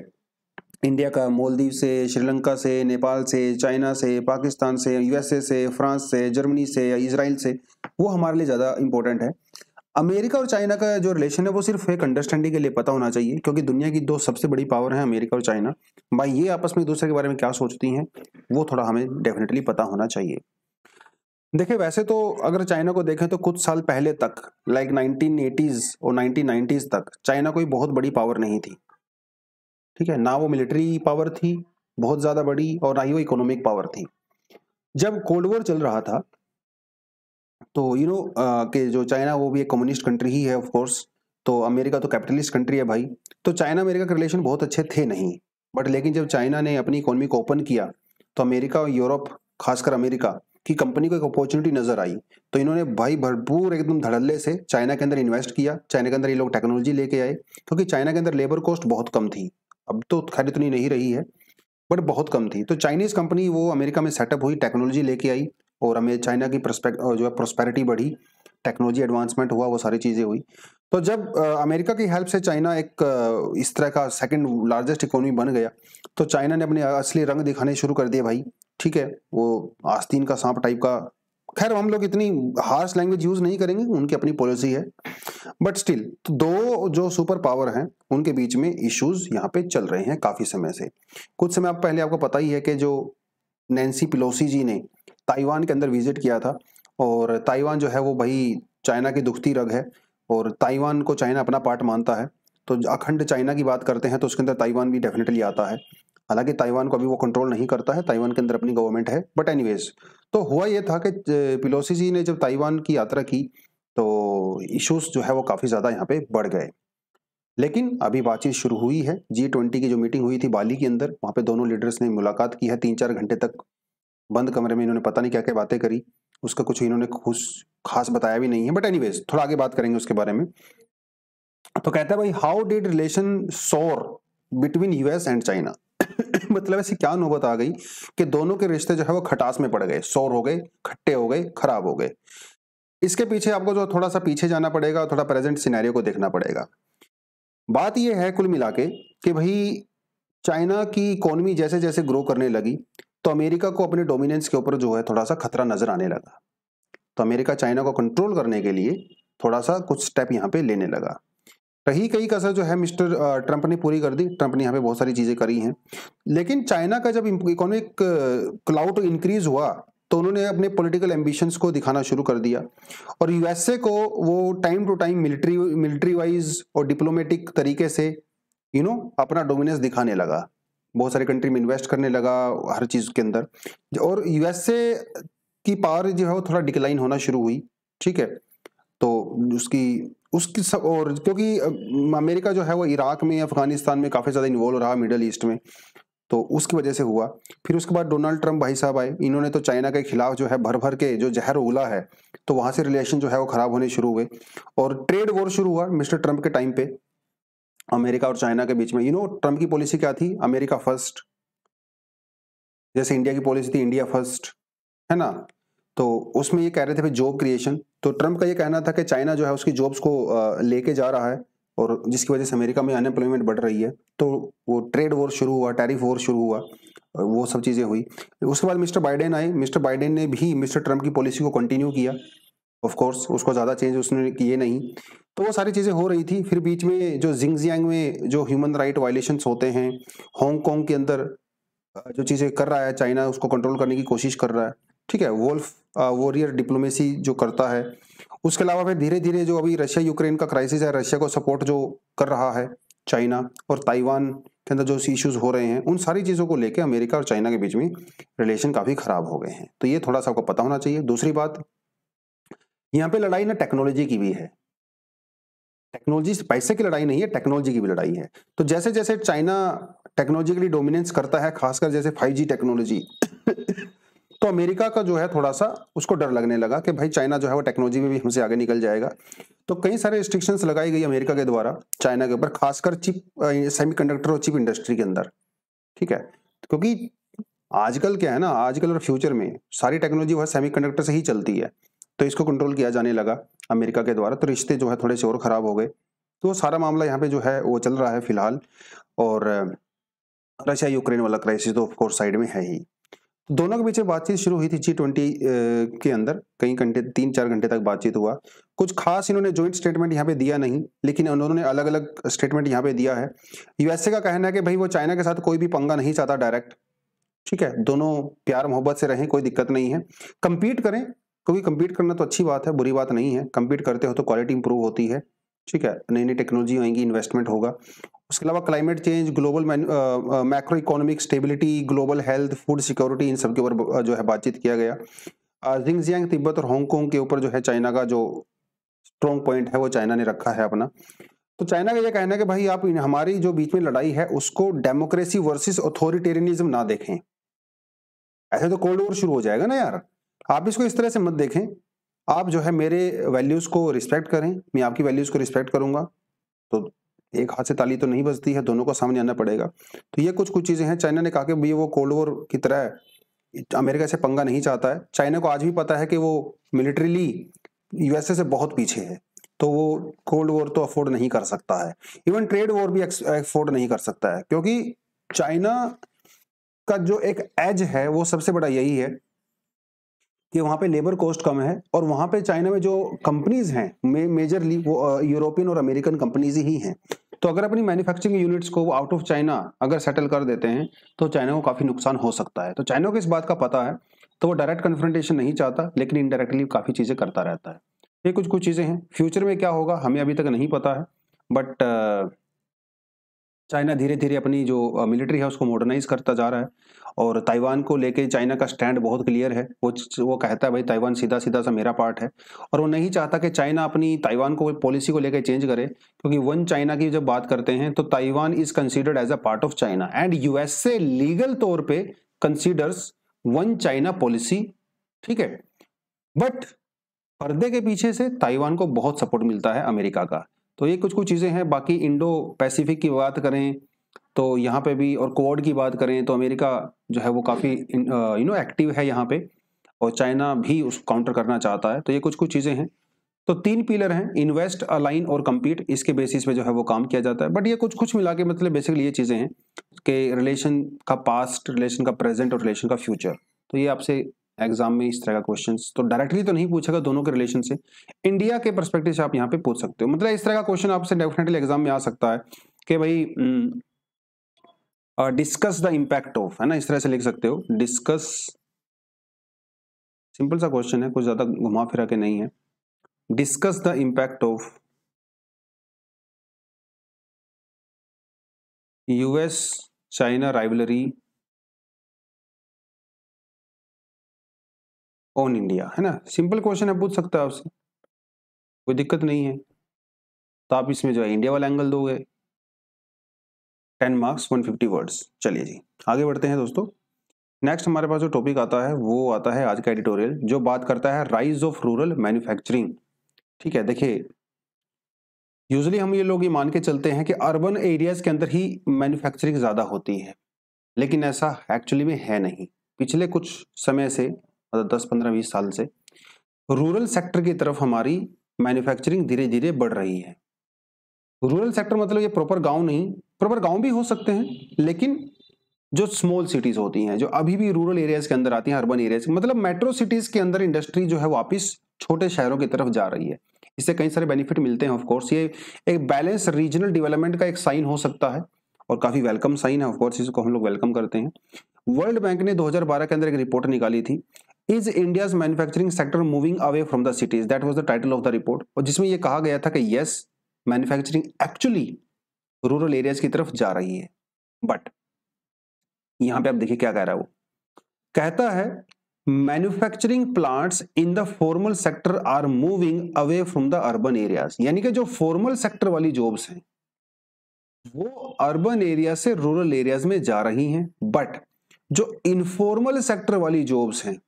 इंडिया का मोलदीव से श्रीलंका से नेपाल से चाइना से पाकिस्तान से यूएसए से फ्रांस से जर्मनी से, या इसराइल से, वो हमारे लिए ज़्यादा इंपॉर्टेंट है। अमेरिका और चाइना का जो रिलेशन है, वो सिर्फ़ एक अंडरस्टैंडिंग के लिए पता होना चाहिए, क्योंकि दुनिया की दो सबसे बड़ी पावर है अमेरिका और चाइना। भाई, ये आपस में एक दूसरे के बारे में क्या सोचती हैं, वो थोड़ा हमें डेफिनेटली पता होना चाहिए। देखिए, वैसे तो अगर चाइना को देखें तो कुछ साल पहले तक लाइक नाइनटीन और नाइनटीन तक, चाइना कोई बहुत बड़ी पावर नहीं थी। ठीक है, ना वो मिलिट्री पावर थी, बहुत ज़्यादा बड़ी और ना ही वो इकोनॉमिक पावर थी। जब कोल्ड वॉर चल रहा था तो यू नो कि जो चाइना वो भी एक कम्युनिस्ट कंट्री ही है ऑफ़ कोर्स तो अमेरिका तो कैपिटलिस्ट कंट्री है भाई। तो चाइना अमेरिका के रिलेशन बहुत अच्छे थे नहीं। बट लेकिन जब चाइना ने अपनी इकोनॉमी को ओपन किया तो अमेरिका और यूरोप खासकर अमेरिका की कंपनी को एक अपॉर्चुनिटी नज़र आई। तो इन्होंने भाई भरपूर एकदम धड़ल्ले से चाइना के अंदर इन्वेस्ट किया। चाइना के अंदर ये लोग टेक्नोलॉजी लेके आए, क्योंकि चाइना के अंदर लेबर कॉस्ट बहुत कम थी। अब तो खैर इतनी नहीं रही है बट बहुत कम थी। तो चाइनीज़ कंपनी वो अमेरिका में सेटअप हुई टेक्नोलॉजी लेके आई। और हमें चाइना की जो है प्रोस्पेरिटी बढ़ी टेक्नोलॉजी एडवांसमेंट हुआ, वो सारी चीज़ें हुई। तो जब अमेरिका की हेल्प से चाइना एक इस तरह का सेकंड लार्जेस्ट इकोनॉमी बन गया तो चाइना ने अपने असली रंग दिखाने शुरू कर दिए भाई। ठीक है, वो आस्तीन का सांप टाइप का, खैर हम लोग इतनी हार्श लैंग्वेज यूज़ नहीं करेंगे, उनकी अपनी पॉलिसी है। बट स्टिल तो दो जो सुपर पावर हैं, उनके बीच में इश्यूज़ यहाँ पे चल रहे हैं काफ़ी समय से। कुछ समय आप, पहले आपको पता ही है कि जो नैन्सी पिलोसी जी ने ताइवान के अंदर विज़िट किया था और ताइवान जो है वो भाई चाइना की दुखती रग है और ताइवान को चाइना अपना पार्ट मानता है। तो अखंड चाइना की बात करते हैं तो उसके अंदर ताइवान भी डेफिनेटली आता है। हालाँकि ताइवान को अभी वो कंट्रोल नहीं करता है, ताइवान के अंदर अपनी गवर्नमेंट है। बट एनीवेज तो हुआ ये था कि पिलोसी जी ने जब ताइवान की यात्रा की तो इश्यूज़ जो है वो काफ़ी ज़्यादा यहाँ पे बढ़ गए। लेकिन अभी बातचीत शुरू हुई है। जी ट्वेंटी की जो मीटिंग हुई थी बाली के अंदर, वहाँ पे दोनों लीडर्स ने मुलाकात की है। तीन चार घंटे तक बंद कमरे में इन्होंने पता नहीं क्या क्या बातें करी। उसका कुछ इन्होंने खुश, खास बताया भी नहीं है बट एनीवेज थोड़ा आगे बात करेंगे उसके बारे में। तो कहता है, भाई how did relation sour between US and China मतलब ऐसी क्या नौबत आ गई कि दोनों के रिश्ते जो है वो खटास में पड़ गए। सोर हो गए, खट्टे हो गए, खराब हो गए। इसके पीछे आपको जो थोड़ा सा पीछे जाना पड़ेगा, थोड़ा प्रेजेंट सिनेरियो को देखना पड़ेगा। बात यह है कुल मिला के कि भाई चाइना की इकोनॉमी जैसे जैसे ग्रो करने लगी तो अमेरिका को अपने डोमिनेंस के ऊपर जो है थोड़ा सा खतरा नज़र आने लगा। तो अमेरिका चाइना को कंट्रोल करने के लिए थोड़ा सा कुछ स्टेप यहाँ पे लेने लगा। रही कई कसर जो है मिस्टर ट्रंप ने पूरी कर दी। ट्रंप ने यहाँ पे बहुत सारी चीज़ें करी हैं। लेकिन चाइना का जब इकोनॉमिक क्लाउड इंक्रीज हुआ तो उन्होंने अपने पॉलिटिकल एम्बिशंस को दिखाना शुरू कर दिया। और यूएसए को वो time to time military military wise और डिप्लोमेटिक तरीके से यू you नो know, अपना डोमिनेंस दिखाने लगा। बहुत सारे कंट्री में इन्वेस्ट करने लगा हर चीज़ के अंदर। और यूएसए की पावर जो है वो थोड़ा डिक्लाइन होना शुरू हुई, ठीक है? तो उसकी उसकी सब, और क्योंकि अमेरिका जो है वो इराक में, अफ़गानिस्तान में काफ़ी ज़्यादा इन्वॉल्व रहा मिडल ईस्ट में। तो उसकी वजह से हुआ। फिर उसके बाद डोनाल्ड ट्रंप भाई साहब आए। इन्होंने तो चाइना के खिलाफ जो है भर भर के जो जहर उगला है तो वहाँ से रिलेशन जो है वो खराब होने शुरू हुए। और ट्रेड वॉर शुरू हुआ मिस्टर ट्रंप के टाइम पे। अमेरिका और चाइना के बीच में। यू नो ट्रंप की पॉलिसी क्या थी? अमेरिका फ़र्स्ट जैसे इंडिया की पॉलिसी थी इंडिया फ़र्स्ट है ना? तो उसमें ये कह रहे थे भाई जॉब क्रिएशन तो ट्रंप का ये कहना था कि चाइना जो है, उसकी जॉब्स को लेके जा रहा है और जिसकी वजह से अमेरिका में अनएम्प्लॉयमेंट बढ़ रही है। तो वो ट्रेड वॉर शुरू हुआ टैरिफ वॉर शुरू हुआ वो सब चीज़ें हुई। उसके बाद मिस्टर बाइडेन आए मिस्टर बाइडेन ने भी मिस्टर ट्रंप की पॉलिसी को कंटिन्यू किया। ऑफ़ कोर्स उसको ज़्यादा चेंज उसने किए नहीं। तो वो सारी चीज़ें हो रही थी। फिर बीच में जो जिंगजियांग में जो ह्यूमन राइट वायलेशन होते हैं हांगकॉन्ग के अंदर जो चीज़ें कर रहा है चाइना उसको कंट्रोल करने की कोशिश कर रहा है, ठीक है? वोल्फ वॉरियर डिप्लोमेसी जो करता है। उसके अलावा फिर धीरे धीरे जो अभी रशिया यूक्रेन का क्राइसिस है रशिया को सपोर्ट जो कर रहा है चाइना और ताइवान के अंदर जो इश्यूज़ हो रहे हैं, उन सारी चीज़ों को लेकर अमेरिका और चाइना के बीच में रिलेशन काफ़ी खराब हो गए हैं। तो ये थोड़ा सा आपको पता होना चाहिए। दूसरी बात, यहाँ पे लड़ाई ना टेक्नोलॉजी की भी है। टेक्नोलॉजी से पैसे की लड़ाई नहीं है, टेक्नोलॉजी की भी लड़ाई है। तो जैसे जैसे चाइना टेक्नोलॉजिकली डोमिनेंस करता है, खासकर जैसे 5G टेक्नोलॉजी तो अमेरिका का जो है थोड़ा सा उसको डर लगने लगा कि भाई चाइना जो है वो टेक्नोलॉजी में भी हमसे आगे निकल जाएगा। तो कई सारे रिस्ट्रिक्शंस लगाई गई अमेरिका के द्वारा, चाइना के ऊपर, खासकर चिप सेमीकंडक्टर और चिप इंडस्ट्री के अंदर, ठीक है? क्योंकि आजकल क्या है ना, आजकल और फ्यूचर में सारी टेक्नोलॉजी वह सेमीकंडक्टर से ही चलती है। तो इसको कंट्रोल किया जाने लगा अमेरिका के द्वारा। तो रिश्ते जो है थोड़े से और खराब हो गए। तो सारा मामला यहाँ पे जो है, वो चल रहा है फ़िलहाल। और रशिया यूक्रेन वाला क्राइसिस तो ऑफकोर्स साइड में है ही। दोनों के बीच बातचीत शुरू हुई थी जी ट्वेंटी के अंदर। कई घंटे तीन चार घंटे तक बातचीत हुआ। कुछ खास इन्होंने ज्वाइंट स्टेटमेंट यहाँ पे दिया नहीं, लेकिन उन्होंने अलग अलग स्टेटमेंट यहाँ पे दिया है। यूएसए का कहना है कि भाई वो चाइना के साथ कोई भी पंगा नहीं चाहता डायरेक्ट ठीक है, दोनों प्यार मोहब्बत से रहें, कोई दिक्कत नहीं है। कंपीट करें क्योंकि कंपीट करना तो अच्छी बात है, बुरी बात नहीं है। कंपीट करते हो तो क्वालिटी इंप्रूव होती है। ठीक है? नई नई टेक्नोलॉजी आएँगी इन्वेस्टमेंट होगा। उसके अलावा climate change global macro economic stability global health food security इन सब के ऊपर जो है बातचीत किया गया। जिंगजियांग तिब्बत और हांगकॉन्ग के ऊपर जो है चाइना का जो स्ट्रॉन्ग पॉइंट है, वो चाइना ने रखा है अपना। तो चाइना का ये कहना है कि भाई, आप हमारी जो बीच में लड़ाई है, उसको डेमोक्रेसी वर्सेस अथॉरिटेरियनिज्म ना देखें। ऐसे तो कोल्ड वॉर शुरू हो जाएगा ना यार। आप इसको इस तरह से मत देखें। आप जो है मेरे वैल्यूज़ को रिस्पेक्ट करें। मैं आपकी वैल्यूज़ को रिस्पेक्ट करूँगा। तो एक हाथ से ताली तो नहीं बजती है, दोनों को सामने आना पड़ेगा। तो ये कुछ कुछ चीज़ें हैं। चाइना ने कहा कि भैया वो कोल्ड वॉर की तरह अमेरिका से पंगा नहीं चाहता है। चाइना को आज भी पता है कि वो मिलिट्रीली यूएसए से बहुत पीछे है। तो वो कोल्ड वॉर तो अफोर्ड नहीं कर सकता है। इवन ट्रेड वॉर भी अफोर्ड नहीं कर सकता है। क्योंकि चाइना का जो एक एज है, वो सबसे बड़ा यही है कि वहाँ पे लेबर कॉस्ट कम है और वहाँ पे चाइना में जो कंपनीज़ हैं मे, मेजरली वो यूरोपियन और अमेरिकन कंपनीज़ ही हैं। तो अगर अपनी मैन्युफैक्चरिंग यूनिट्स को आउट ऑफ़ चाइना अगर सेटल कर देते हैं तो चाइना को काफ़ी नुकसान हो सकता है। तो चाइना को इस बात का पता है तो वो डायरेक्ट कन्फ्रंटेशन नहीं चाहता लेकिन इनडायरेक्टली काफ़ी चीज़ें करता रहता है। ये कुछ कुछ चीज़ें हैं। फ्यूचर में क्या होगा हमें अभी तक नहीं पता है बट चाइना धीरे धीरे अपनी जो मिलिट्री है, उसको मॉडर्नाइज करता जा रहा है और ताइवान को लेके चाइना का स्टैंड बहुत क्लियर है। वो वो कहता है, भाई, ताइवान सीधा सीधा सा मेरा पार्ट है। और वो नहीं चाहता कि चाइना अपनी, ताइवान को पॉलिसी को लेकर चेंज करे, क्योंकि वन चाइना की जब बात करते हैं तो Taiwan is considered as a part of China and USA legal तौर पर कंसिडर्स वन चाइना पॉलिसी ठीक है? बट पर्दे के पीछे से ताइवान को बहुत सपोर्ट मिलता है अमेरिका का। तो ये कुछ कुछ चीज़ें हैं। बाकी इंडो पैसिफिक की बात करें तो यहाँ पे भी और कोड की बात करें तो अमेरिका जो है वो काफ़ी यू नो एक्टिव है यहाँ पे और चाइना भी उस काउंटर करना चाहता है। तो ये कुछ कुछ चीज़ें हैं। तो तीन पिलर हैं इन्वेस्ट अलाइन और कम्पीट इसके बेसिस पे जो है वो काम किया जाता है। बट ये कुछ कुछ मिला के मतलब बेसिकली ये चीज़ें हैं कि रिलेशन का पास्ट रिलेशन का प्रेजेंट और रिलेशन का फ्यूचर तो ये आपसे एग्ज़ाम में इस तरह का क्वेश्चन तो डायरेक्टली तो नहीं पूछेगा दोनों के रिलेशन से। इंडिया के परस्पेक्टिव से आप यहाँ पे पूछ सकते हो। मतलब इस तरह का क्वेश्चन आपसे डेफिनेटली एग्ज़ाम में आ सकता है कि भाई डिस्कस द इम्पैक्ट ऑफ़ है ना, इस तरह से लिख सकते हो। डिस्कस सिंपल सा क्वेश्चन है, कुछ ज़्यादा घुमा फिरा के नहीं है। Discuss the impact of US China rivalry on India है ना? सिंपल क्वेश्चन है, पूछ सकता है आपसे। कोई दिक्कत नहीं है। तो आप इसमें जो है इंडिया वाला एंगल दोगे। Ten marks one fifty words चलिए जी, आगे बढ़ते हैं दोस्तों। नेक्स्ट हमारे पास जो टॉपिक आता है, वो आता है आज का एडिटोरियल जो बात करता है राइज ऑफ़ रूरल मैन्युफैक्चरिंग ठीक है, देखिए यूजली हम ये लोग ये मान के चलते हैं कि अर्बन एरियाज़ के अंदर ही मैन्युफैक्चरिंग ज़्यादा होती है। लेकिन ऐसा एक्चुअली में है नहीं। पिछले कुछ समय से मतलब दस पंद्रह बीस साल से, रूरल सेक्टर की तरफ़ हमारी मैन्युफैक्चरिंग धीरे धीरे बढ़ रही है। रूरल सेक्टर मतलब ये प्रॉपर गाँव नहीं प्रॉपर गाँव भी हो सकते हैं, लेकिन जो स्मॉल सिटीज़ होती हैं, जो अभी भी रूरल एरियाज़ के अंदर आती हैं अर्बन एरियाज़ मतलब मेट्रो सिटीज़ के अंदर इंडस्ट्री जो है वापस छोटे शहरों की तरफ़ जा रही है। इससे कई सारे बेनिफिट मिलते हैं ऑफकोर्स ये एक बैलेंस रीजनल डेवलपमेंट का एक साइन हो सकता है, और काफ़ी वेलकम साइन है ऑफकोर्स इसको हम लोग वेलकम करते हैं। वर्ल्ड बैंक ने 2012 के अंदर एक रिपोर्ट निकाली थी is India's manufacturing sector moving away from the cities that was the title of the report और जिसमें यह कहा गया था कि yes manufacturing actually rural areas की तरफ़ जा रही है। बट यहाँ पे आप देखिए क्या कह रहा है वो। कहता है manufacturing plants in the formal sector are moving away from the urban areas यानी कि जो फॉर्मल सेक्टर वाली जॉब्स हैं, वो अर्बन एरिया से रूरल एरियाज़ में जा रही हैं। बट जो इनफॉर्मल सेक्टर वाली जॉब्स हैं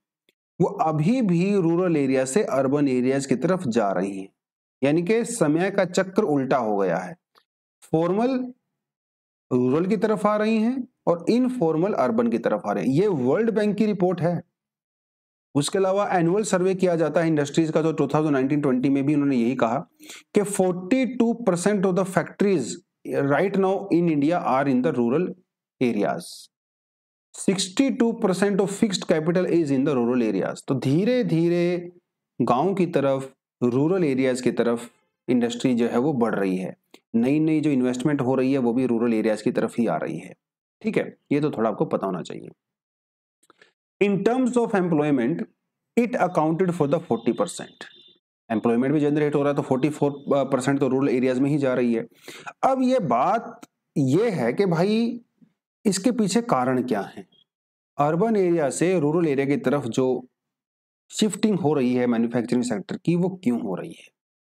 वो अभी भी रूरल एरिया से अर्बन एरियाज़ की तरफ़ जा रही हैं। यानी कि समय का चक्र उल्टा हो गया है। फॉर्मल रूरल की तरफ़ आ रही हैं और इनफॉर्मल अर्बन की तरफ़ आ रहे हैं। ये वर्ल्ड बैंक की रिपोर्ट है। उसके अलावा एनुअल सर्वे किया जाता है इंडस्ट्रीज़ का जो 2019-20 में भी उन्होंने यही कहा कि 42 percent of the factories right now in India are in the rural areas 62 percent of fixed capital is in the rural areas तो धीरे धीरे गाँव की तरफ़ रूरल एरियाज़ की तरफ़ इंडस्ट्री जो है वो बढ़ रही है। नई नई जो इन्वेस्टमेंट हो रही है, वो भी रूरल एरियाज़ की तरफ़ ही आ रही है। ठीक है? ये तो थोड़ा आपको पता होना चाहिए। In terms of employment it accounted for the 40 percent employment भी जनरेट हो रहा है तो 44 परसेंट तो रूरल एरियाज़ में ही जा रही है। अब ये बात ये है कि भाई इसके पीछे कारण क्या है? अर्बन एरिया से रूरल एरिया की तरफ़ जो शिफ्टिंग हो रही है मैन्युफैक्चरिंग सेक्टर की, वो क्यों हो रही है?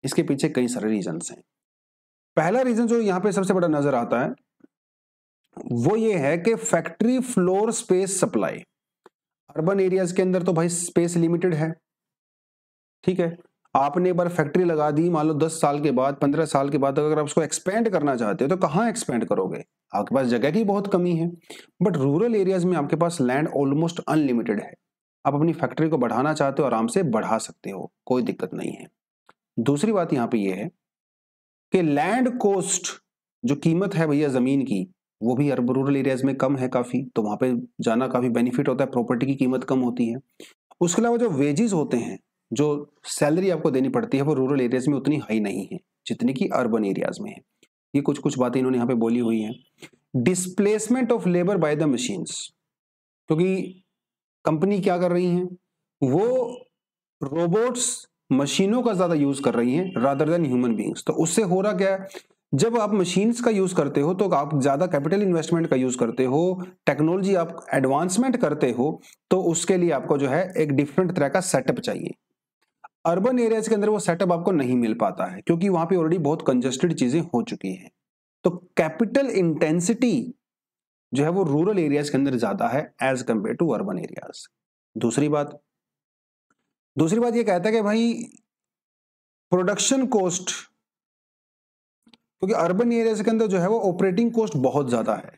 इसके पीछे कई सारे रीजन हैं। पहला रीजन जो यहाँ पे सबसे बड़ा नज़र आता है, वो ये है कि factory floor space supply urban areas के अंदर तो भाई स्पेस लिमिटेड है। ठीक है? आपने एक बार फैक्ट्री लगा दी, मान लो दस साल के बाद, पंद्रह साल के बाद अगर आप उसको एक्सपेंड करना चाहते हो तो कहाँ एक्सपेंड करोगे? आपके पास जगह की बहुत कमी है बट रूरल एरियाज़ में आपके पास लैंड ऑलमोस्ट अनलिमिटेड है। आप अपनी फैक्ट्री को बढ़ाना चाहते हो, आराम से बढ़ा सकते हो, कोई दिक्कत नहीं है। दूसरी बात यहाँ पे ये है कि लैंड कोस्ट जो कीमत है भैया ज़मीन की, वो भी अर्ब रूरल एरियाज़ में कम है काफ़ी तो वहाँ पे जाना काफ़ी बेनिफिट होता है प्रॉपर्टी की कीमत कम होती है। उसके अलावा जो वेजेस होते हैं, जो सैलरी आपको देनी पड़ती है, वो रूरल एरियाज़ में उतनी हाई नहीं है, जितनी कि अर्बन एरियाज़ में है। ये कुछ कुछ बातें इन्होंने यहाँ पे बोली हुई हैं। Displacement of labour by the machines क्योंकि कंपनी क्या कर रही हैं? वो रोबोट्स मशीनों का ज़्यादा यूज़ कर रही हैं रादर देन ह्यूमन बींग्स तो उससे हो रहा क्या है? जब आप मशीन्स का यूज़ करते हो तो आप ज़्यादा कैपिटल इन्वेस्टमेंट का यूज़ करते हो टेक्नोलॉजी आप एडवांसमेंट करते हो तो उसके लिए आपको जो है एक डिफरेंट तरह का सेटअप चाहिए। अर्बन एरियाज़ के अंदर वो सेटअप आपको नहीं मिल पाता है, क्योंकि वहाँ पे ऑलरेडी बहुत कंजेस्टेड चीज़ें हो चुकी हैं। तो कैपिटल इंटेंसिटी जो है वो रूरल एरियाज़ के अंदर ज़्यादा है as compare to urban areas दूसरी बात दूसरी बात ये कहता है कि भाई प्रोडक्शन कॉस्ट क्योंकि अर्बन एरियाज़ के अंदर जो है वो ऑपरेटिंग कॉस्ट बहुत ज़्यादा है।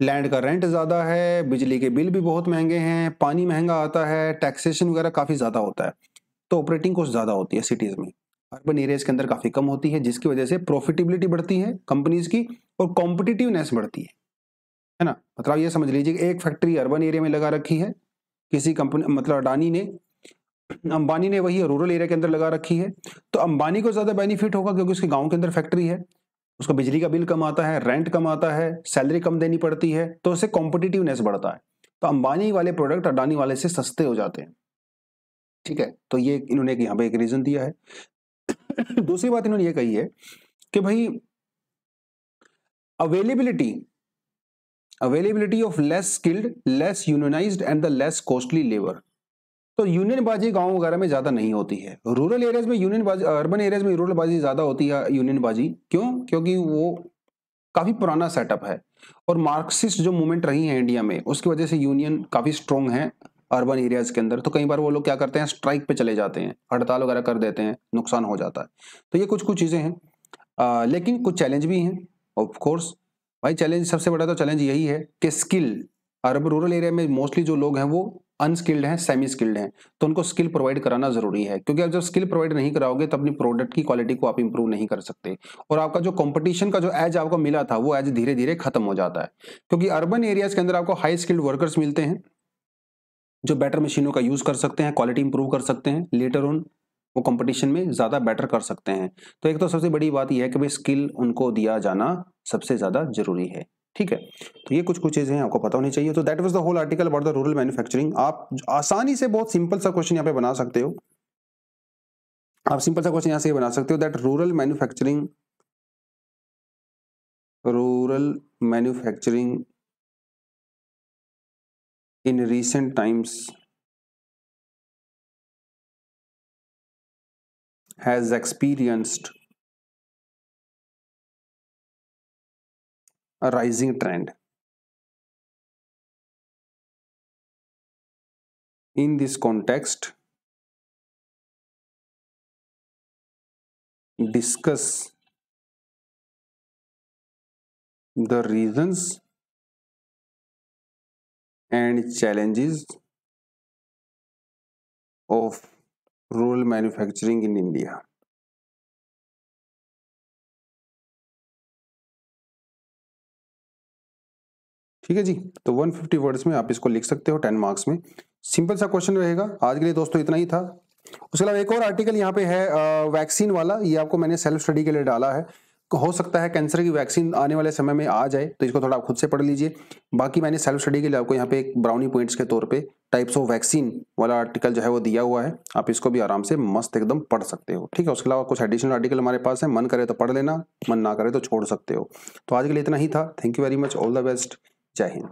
लैंड का रेंट ज़्यादा है, बिजली के बिल भी बहुत महँगे हैं, पानी महँगा आता है टैक्सेशन वगैरह काफ़ी ज़्यादा होता है। तो ऑपरेटिंग कॉस्ट ज़्यादा होती है सिटीज़ में। अर्बन एरियाज़ के अंदर काफ़ी कम होती है, जिसकी वजह से प्रॉफिटेबिलिटी बढ़ती है कंपनीज़ की और कॉम्पिटिटिवनेस बढ़ती है। है ना? मतलब ये समझ लीजिए एक फैक्ट्री अर्बन एरिया में लगा रखी है, किसी कंपनी मतलब अडानी ने, अंबानी ने वही रूरल एरिया के अंदर लगा रखी है तो अंबानी को ज़्यादा बेनिफिट होगा क्योंकि उसके गाँव के अंदर फैक्ट्री है, उसका बिजली का बिल कम आता है रेंट कम आता है सैलरी कम देनी पड़ती है तो उससे कॉम्पिटिटिवनेस बढ़ता है। तो अंबानी वाले प्रोडक्ट अडानी वाले से सस्ते हो जाते हैं। ठीक है? तो ये इन्होंने यहाँ पे एक रीजन दिया है। दूसरी बात इन्होंने ये कही है कि भाई availability availability of less skilled less unionised and the less costly labour तो यूनियन बाजी गाँव वगैरह में ज़्यादा नहीं होती है। रूरल एरियाज़ में यूनियन बाजी अर्बन एरियाज़ में रूरल बाजी ज़्यादा होती है यूनियन बाजी क्यों? क्योंकि वो काफ़ी पुराना सेटअप है। और मार्क्सिस्ट जो मूवमेंट रही है इंडिया में, उसकी वजह से यूनियन काफ़ी स्ट्रॉन्ग है। अर्बन एरियाज़ के अंदर तो कई बार वो लोग क्या करते हैं स्ट्राइक पे चले जाते हैं हड़ताल वगैरह कर देते हैं नुकसान हो जाता है। तो ये कुछ कुछ चीज़ें हैं। आ, लेकिन कुछ चैलेंज भी हैं ऑफ़ कोर्स भाई चैलेंज सबसे बड़ा तो चैलेंज यही है कि स्किल अर्बन रूरल एरिया में मोस्टली जो लोग हैं वो अनस्किल्ड हैं सेमी स्किल्ड हैं। तो उनको स्किल प्रोवाइड कराना ज़रूरी है क्योंकि आप जब स्किल प्रोवाइड नहीं कराओगे तो अपनी प्रोडक्ट की क्वालिटी को आप इंप्रूव नहीं कर सकते। और आपका जो कंपटीशन का जो एज आपको मिला था वो एज धीरे धीरे खत्म हो जाता है। क्योंकि अर्बन एरियाज़ के अंदर आपको हाई स्किल्ड वर्कर्स मिलते हैं। जो बेटर मशीनों का यूज़ कर सकते हैं क्वालिटी इंप्रूव कर सकते हैं लेटर ऑन वो कंपटीशन में ज़्यादा बेटर कर सकते हैं। तो एक तो सबसे बड़ी बात यह है कि भाई स्किल उनको दिया जाना सबसे ज़्यादा ज़रूरी है, ठीक है? तो ये कुछ कुछ चीज़ें आपको पता होनी चाहिए। तो that was the whole article about the rural manufacturing आप आसानी से बहुत सिंपल सा क्वेश्चन यहाँ पे बना सकते हो। आप सिंपल सा क्वेश्चन यहाँ से बना सकते हो that rural manufacturing rural manufacturing in recent times has experienced a rising trend. In this context, discuss the reasons and challenges of rural manufacturing in India. ठीक है जी? तो 150 वर्ड्स में आप इसको लिख सकते हो 10 मार्क्स में। सिंपल सा क्वेश्चन रहेगा। आज के लिए दोस्तों इतना ही था। उसके अलावा एक और आर्टिकल यहाँ पे है वैक्सीन वाला। ये आपको मैंने सेल्फ स्टडी के लिए डाला है। हो सकता है कैंसर की वैक्सीन आने वाले समय में आ जाए तो इसको थोड़ा आप खुद से पढ़ लीजिए। बाकी मैंने सेल्फ स्टडी के लिए आपको यहाँ पे एक ब्राउनी पॉइंट्स के तौर पे टाइप्स ऑफ़ वैक्सीन वाला आर्टिकल जो है वो दिया हुआ है। आप इसको भी आराम से मस्त एकदम पढ़ सकते हो, ठीक है? उसके अलावा कुछ एडिशनल आर्टिकल हमारे पास है। मन करे तो पढ़ लेना, मन ना करे तो छोड़ सकते हो। तो आज के लिए इतना ही था। Thank you very much all the best जय हिंद।